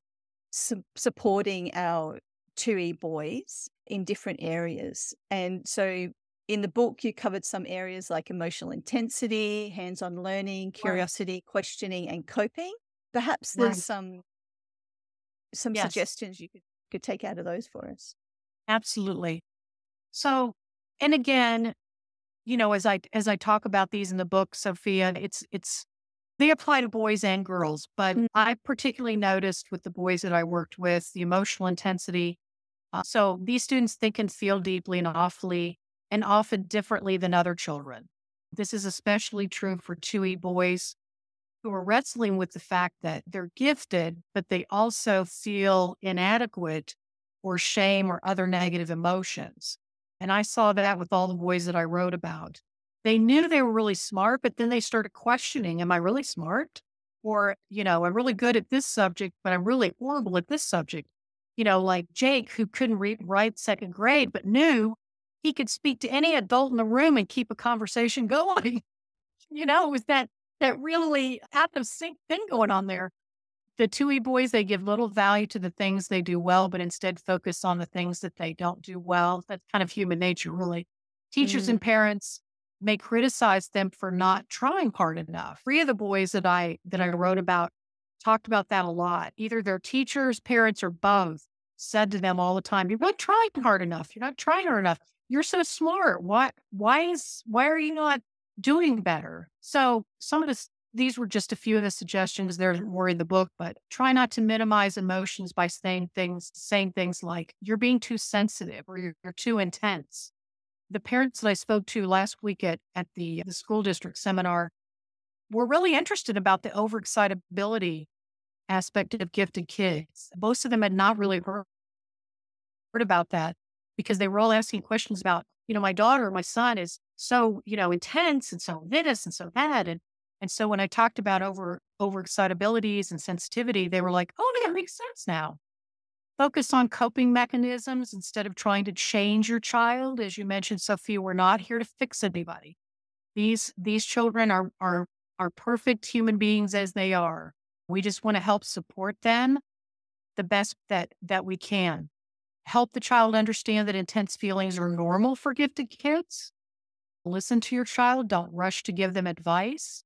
su- supporting our 2E boys in different areas. And so, in the book, you covered some areas like emotional intensity, hands-on learning, curiosity, questioning, and coping perhaps there's
Right.
some some
Yes.
suggestions you could could take out of those for us.
Absolutely. So, and again, you know, as I as I talk about these in the book, Sophia, it's it's they apply to boys and girls, but
Mm.
I particularly noticed with the boys that I worked with the emotional intensity. Uh, so these students think and feel deeply and awfully and often differently than other children. This is especially true for 2E boys who are wrestling with the fact that they're gifted, but they also feel inadequate or shame or other negative emotions. And I saw that with all the boys that I wrote about. They knew they were really smart, but then they started questioning, am I really smart? Or, you know, I'm really good at this subject, but I'm really horrible at this subject. You know, like Jake, who couldn't read write second grade, but knew he could speak to any adult in the room and keep a conversation [laughs] going. you know, it was that that really out of sync thing going on there. The 2E boys, they give little value to the things they do well, but instead focus on the things that they don't do well. That's kind of human nature, really. Teachers
Mhm.
and parents may criticize them for not trying hard enough. Three of the boys that I that I wrote about talked about that a lot. Either their teachers, parents, or both said to them all the time, You're not trying hard enough. You're not trying hard enough. You're so smart. Why why is why are you not doing better? So some of this these were just a few of the suggestions. There's more in the book, but try not to minimize emotions by saying things, saying things like you're being too sensitive or you're, you're too intense. The parents that I spoke to last week at, at the, the school district seminar, were really interested about the overexcitability aspect of gifted kids. Most of them had not really heard, heard about that because they were all asking questions about, you know, my daughter my son is so, you know, intense and so this and so that. And and so when I talked about over overexcitabilities and sensitivity, they were like, oh, that makes sense now. Focus on coping mechanisms instead of trying to change your child. As you mentioned, Sophia, we're not here to fix anybody. These these children are are are perfect human beings as they are. We just want to help support them the best that that we can. Help the child understand that intense feelings are normal for gifted kids. Listen to your child. Don't rush to give them advice.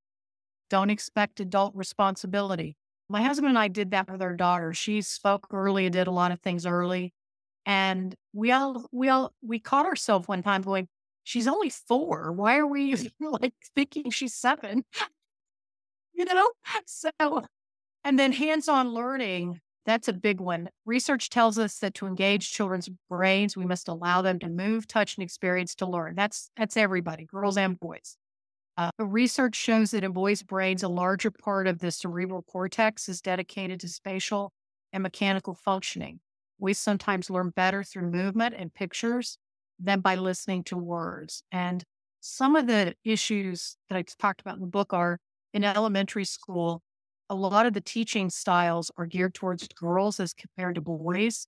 Don't expect adult responsibility. My husband and I did that with our daughter. She spoke early and did a lot of things early. And we all, we all, we caught ourselves one time going, she's only four. Why are we [laughs] like thinking she's seven? [laughs] you know? So, and then hands on learning, that's a big one. Research tells us that to engage children's brains, we must allow them to move, touch, and experience to learn. That's that's everybody, girls and boys. Uh, research shows that in boys' brains, a larger part of the cerebral cortex is dedicated to spatial and mechanical functioning. We sometimes learn better through movement and pictures than by listening to words. And some of the issues that I talked about in the book are in elementary school, a lot of the teaching styles are geared towards girls as compared to boys.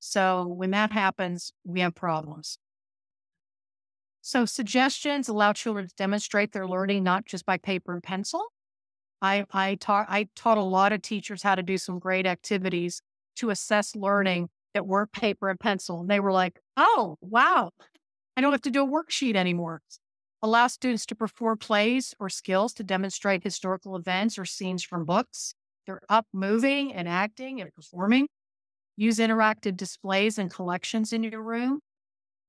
So when that happens, we have problems. So, suggestions allow children to demonstrate their learning not just by paper and pencil. I, I, taught, I taught a lot of teachers how to do some great activities to assess learning that weren't paper and pencil. And they were like, oh, wow, I don't have to do a worksheet anymore. Allow students to perform plays or skills to demonstrate historical events or scenes from books. They're up moving and acting and performing. Use interactive displays and collections in your room.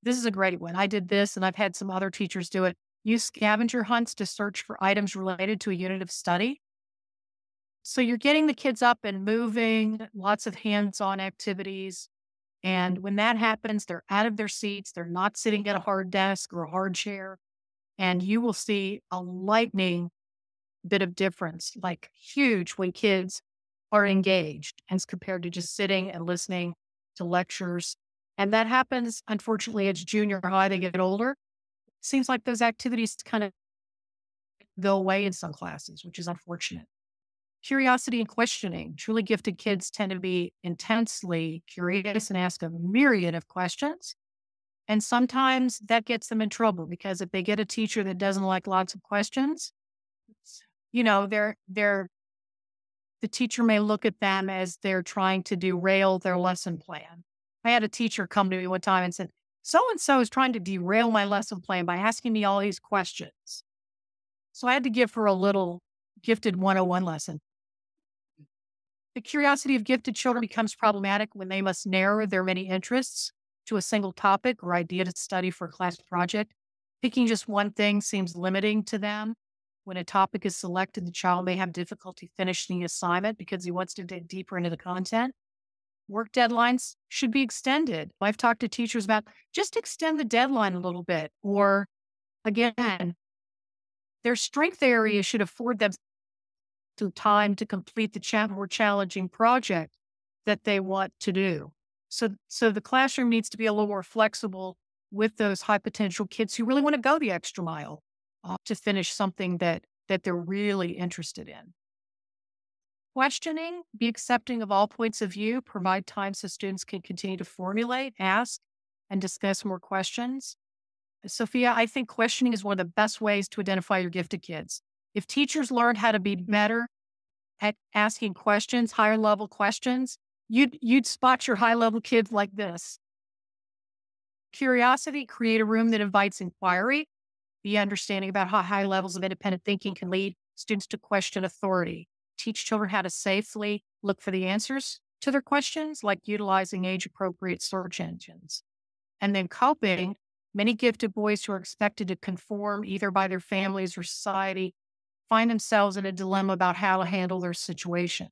This is a great one. I did this and I've had some other teachers do it. Use scavenger hunts to search for items related to a unit of study. So you're getting the kids up and moving, lots of hands on activities. And when that happens, they're out of their seats. They're not sitting at a hard desk or a hard chair. And you will see a lightning bit of difference, like huge when kids are engaged as compared to just sitting and listening to lectures and that happens, unfortunately, as junior high, they get older. Seems like those activities kind of go away in some classes, which is unfortunate. Curiosity and questioning. Truly gifted kids tend to be intensely curious and ask a myriad of questions. And sometimes that gets them in trouble because if they get a teacher that doesn't like lots of questions, you know, they're they're the teacher may look at them as they're trying to derail their lesson plan. I had a teacher come to me one time and said, so and so is trying to derail my lesson plan by asking me all these questions. So I had to give her a little gifted 101 lesson. The curiosity of gifted children becomes problematic when they must narrow their many interests to a single topic or idea to study for a class project. Picking just one thing seems limiting to them. When a topic is selected, the child may have difficulty finishing the assignment because he wants to dig deeper into the content work deadlines should be extended. I've talked to teachers about just extend the deadline a little bit. Or again, their strength area should afford them some time to complete the more challenging project that they want to do. So, so the classroom needs to be a little more flexible with those high potential kids who really want to go the extra mile uh, to finish something that that they're really interested in. Questioning, be accepting of all points of view, provide time so students can continue to formulate, ask, and discuss more questions. Sophia, I think questioning is one of the best ways to identify your gifted kids. If teachers learn how to be better at asking questions, higher level questions, you'd, you'd spot your high level kids like this. Curiosity, create a room that invites inquiry, be understanding about how high levels of independent thinking can lead students to question authority teach children how to safely look for the answers to their questions, like utilizing age appropriate search engines. And then coping, many gifted boys who are expected to conform either by their families or society find themselves in a dilemma about how to handle their situation.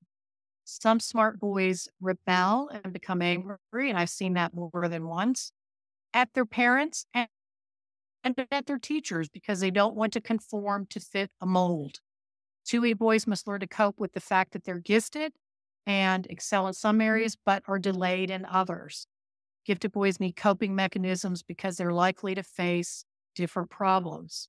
Some smart boys rebel and become angry, and I've seen that more than once, at their parents and, and at their teachers because they don't want to conform to fit a mold. Two E boys must learn to cope with the fact that they're gifted and excel in some mm-hmm. areas, but are delayed in others. Gifted boys need coping mechanisms because they're likely to face different problems.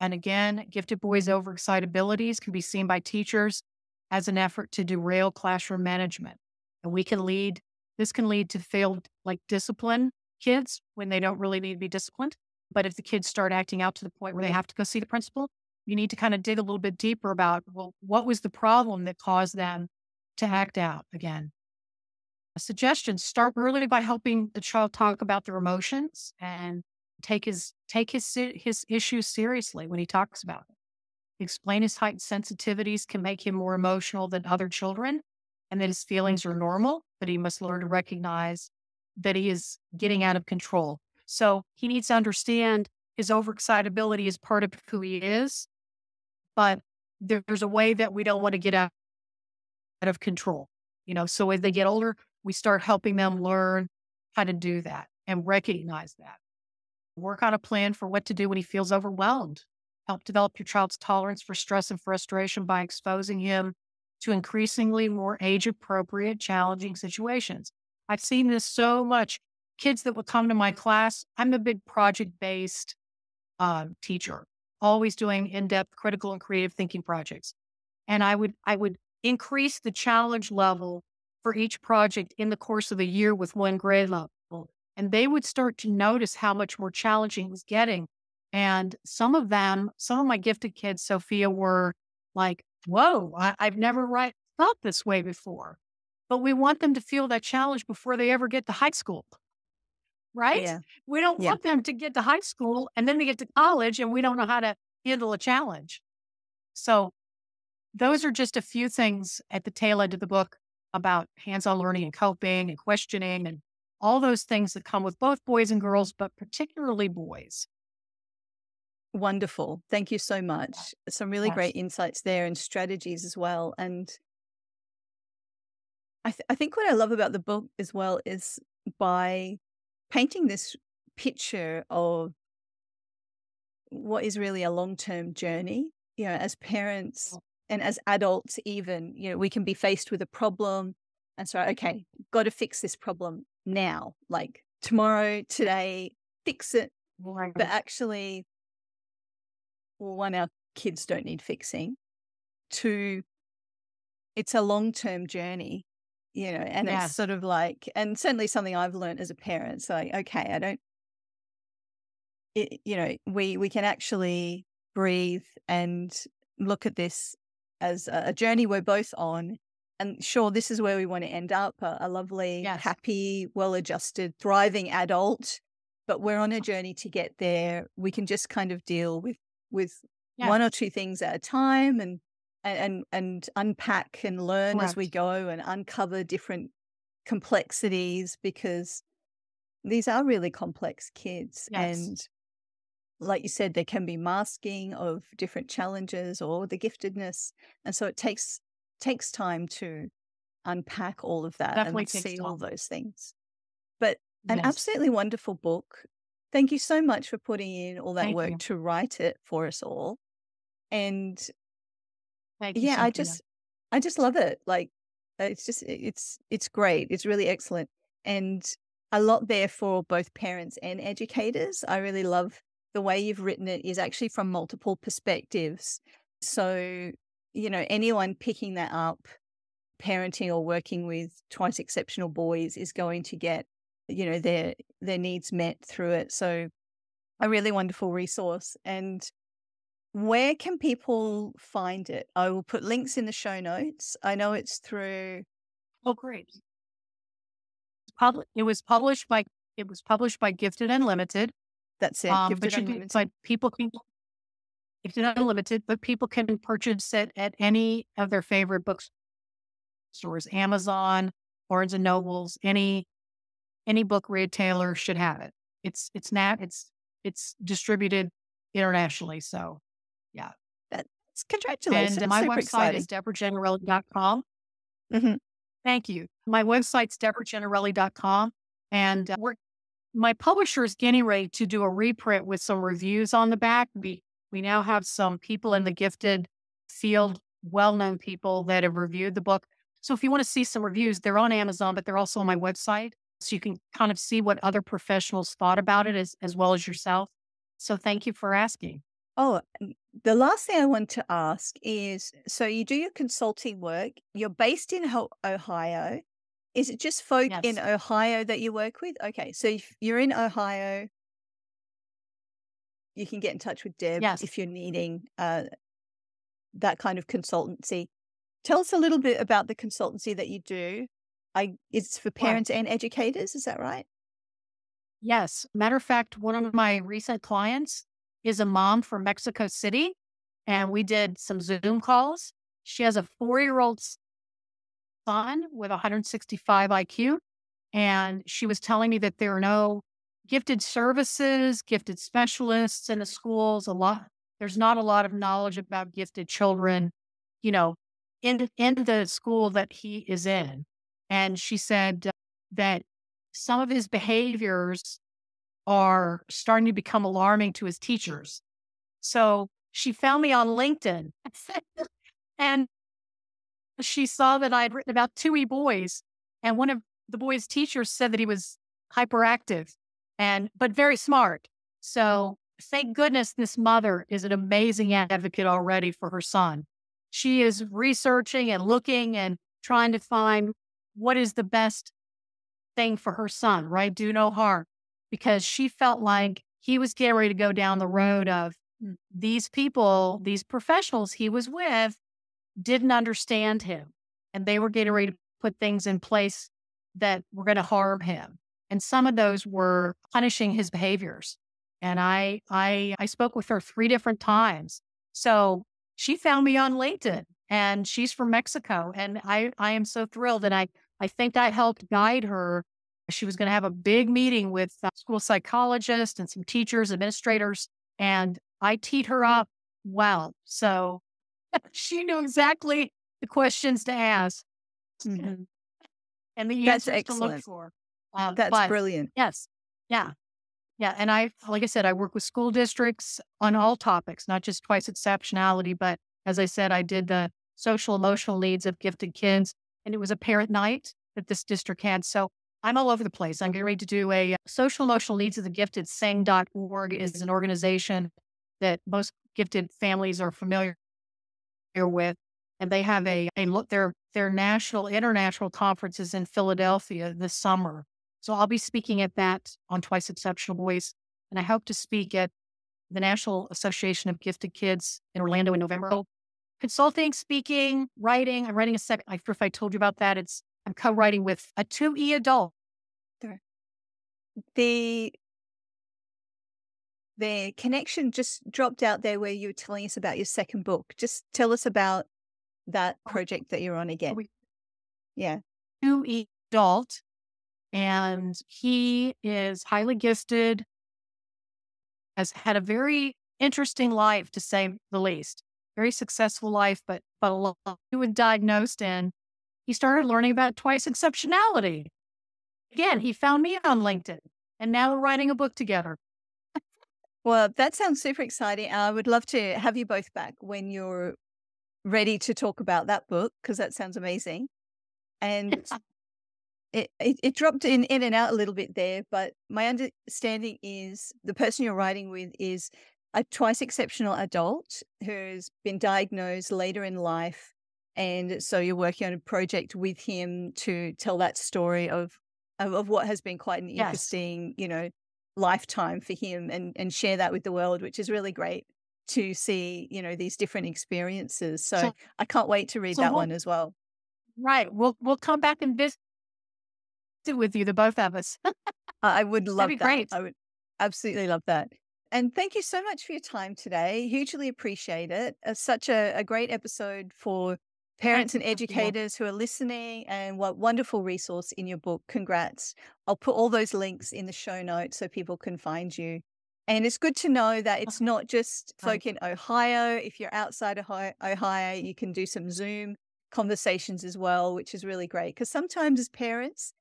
And again, gifted boys' overexcitabilities can be seen by teachers as an effort to derail classroom management. And we can lead, this can lead to failed like discipline kids when they don't really need to be disciplined. But if the kids start acting out to the point where they have to go see the principal, you need to kind of dig a little bit deeper about, well, what was the problem that caused them to act out again? A suggestion start early by helping the child talk about their emotions and take his take his his issues seriously when he talks about it. Explain his heightened sensitivities can make him more emotional than other children and that his feelings are normal, but he must learn to recognize that he is getting out of control. So he needs to understand his overexcitability is part of who he is, but there's a way that we don't want to get out of control. You know, so as they get older, we start helping them learn how to do that and recognize that. Work on a plan for what to do when he feels overwhelmed. Help develop your child's tolerance for stress and frustration by exposing him to increasingly more age appropriate, challenging situations. I've seen this so much. Kids that would come to my class, I'm a big project based uh, teacher, always doing in depth critical and creative thinking projects. And I would, I would increase the challenge level for each project in the course of a year with one grade level. And they would start to notice how much more challenging it was getting. And some of them, some of my gifted kids, Sophia, were like, whoa, I, have never right, thought this way before. But we want them to feel that challenge before they ever get to high school. Right? Yeah. We don't yeah. want them to get to high school and then they get to college and we don't know how to handle a challenge. So those are just a few things at the tail end of the book about hands-on learning and coping and questioning and all those things that come with both boys and girls, but particularly boys.
Wonderful. Thank you so much. Some really yes. great insights there and strategies as well. And I, th- I think what I love about the book as well is by painting this picture of what is really a long term journey. You know, as parents and as adults, even, you know, we can be faced with a problem and so, okay, got to fix this problem now, like tomorrow, today, fix it. Right. But actually, well, one, our kids don't need fixing. Two, it's a long term journey, you know, and yeah. it's sort of like, and certainly something I've learned as a parent. So, like, okay, I don't, it, you know, we we can actually breathe and look at this as a journey we're both on and sure, this is where we want to end up a, a lovely, yes. happy, well adjusted, thriving adult. But we're on a journey to get there. We can just kind of deal with with yes. one or two things at a time and and and unpack and learn Correct. as we go and uncover different complexities because these are really complex kids yes. and like you said there can be masking of different challenges or the giftedness and so it takes takes time to unpack all of that Definitely and see time. all those things. But an yes. absolutely wonderful book. Thank you so much for putting in all that Thank work you. to write it for us all. And Yeah, I just I just love it. Like uh, it's just it's it's great. It's really excellent. And a lot there for both parents and educators. I really love the way you've written it is actually from multiple perspectives. So you know, anyone picking that up, parenting or working with twice exceptional boys is going to get, you know, their their needs met through it. So a really wonderful resource. And where can people find it? I will put links in the show notes. I know it's through
Oh great. It was published by it was published by Gifted Unlimited.
That's it.
Um, Gifted Unlimited. Can, people can not unlimited, but people can purchase it at any of their favorite bookstores, Amazon, Barnes and Nobles, any any book retailer should have it. It's it's not it's it's distributed internationally. So yeah.
That's congratulations.
And my Super website exciting. is deborahgennarelli.com. Mm-hmm. Thank you. My website's deborahgennarelli.com. And uh, we're, my publisher is getting ready to do a reprint with some reviews on the back. We we now have some people in the gifted field, well known people that have reviewed the book. So if you want to see some reviews, they're on Amazon, but they're also on my website. So you can kind of see what other professionals thought about it as, as well as yourself. So thank you for asking.
Oh, the last thing I want to ask is so you do your consulting work, you're based in Ohio. Is it just folk yes. in Ohio that you work with? Okay, so if you're in Ohio, you can get in touch with Deb yes. if you're needing uh, that kind of consultancy. Tell us a little bit about the consultancy that you do. I it's for parents and educators, is that right?
Yes. Matter of fact, one of my recent clients is a mom from Mexico City, and we did some Zoom calls. She has a four year old son with 165 IQ. And she was telling me that there are no gifted services, gifted specialists in the schools. A lot, there's not a lot of knowledge about gifted children, you know, in, in the school that he is in. And she said that some of his behaviors are starting to become alarming to his teachers. So she found me on LinkedIn [laughs] and she saw that I had written about two e boys. And one of the boys' teachers said that he was hyperactive and but very smart. So thank goodness this mother is an amazing advocate already for her son. She is researching and looking and trying to find what is the best thing for her son, right? Do no harm because she felt like he was getting ready to go down the road of mm, these people, these professionals he was with didn't understand him and they were getting ready to put things in place that were going to harm him. And some of those were punishing his behaviors. And I, I, I spoke with her three different times. So she found me on LinkedIn and she's from Mexico. And I, I am so thrilled. And I, I think I helped guide her she was going to have a big meeting with school psychologists and some teachers, administrators, and I teed her up well. So [laughs] she knew exactly the questions to ask mm-hmm. and the
That's
answers
excellent.
to look for.
Uh, That's but, brilliant.
Yes. Yeah. Yeah. And I, like I said, I work with school districts on all topics, not just twice exceptionality, but as I said, I did the social emotional needs of gifted kids. And it was a parent night that this district had. So I'm all over the place. I'm getting ready to do a uh, social emotional needs of the gifted. SENG.org is an organization that most gifted families are familiar with. And they have a, a look, their, their national, international conferences in Philadelphia this summer. So I'll be speaking at that on Twice Exceptional Boys. And I hope to speak at the National Association of Gifted Kids in Orlando in November. Consulting, speaking, writing. I'm writing a second. I if I told you about that. It's I'm co-writing with a 2E adult.
The the connection just dropped out there where you were telling us about your second book. Just tell us about that oh. project that you're on again. Yeah.
2E adult. And he is highly gifted, has had a very interesting life to say the least. Very successful life, but but a lot he was diagnosed in he started learning about twice exceptionality. Again, he found me on LinkedIn and now we're writing a book together.
well, that sounds super exciting. I would love to have you both back when you're ready to talk about that book because that sounds amazing. And [laughs] it, it, it dropped in, in and out a little bit there, but my understanding is the person you're writing with is a twice exceptional adult who's been diagnosed later in life and so you're working on a project with him to tell that story of of, of what has been quite an yes. interesting you know lifetime for him and and share that with the world which is really great to see you know these different experiences so, so i can't wait to read so that we'll, one as well.
Right we'll we'll come back and visit with you the both of us. [laughs]
I would love that. great. i would absolutely love that. And thank you so much for your time today. Hugely appreciate it. Uh, such a, a great episode for parents and educators who are listening and what wonderful resource in your book congrats. I'll put all those links in the show notes so people can find you. And it's good to know that it's not just folk in ohio. If you're outside of ohio mm. you can do some zoom conversations as well which is really great because sometimes as parents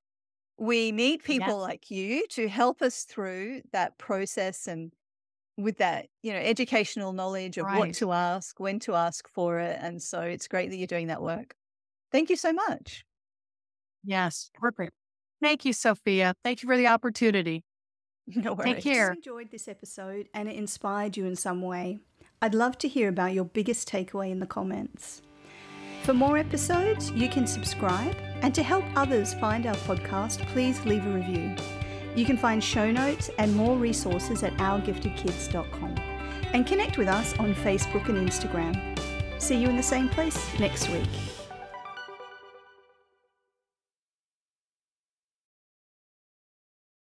we need people yes. like you to help us through that process and with that, you know, educational knowledge of what to ask, when to ask for it. And so it's great that you're doing that work. Thank you so much.
Yes. Perfect. Thank you, Sophia. Thank you for the opportunity. [laughs]
No worries.
Take care.
enjoyed this episode and it inspired you in some way, I'd love to hear about your biggest takeaway in the comments. For more episodes, you can subscribe, and to help others find our podcast, please leave a review. You can find show notes and more resources at ourgiftedkids.com and connect with us on Facebook and Instagram. See you in the same place next week.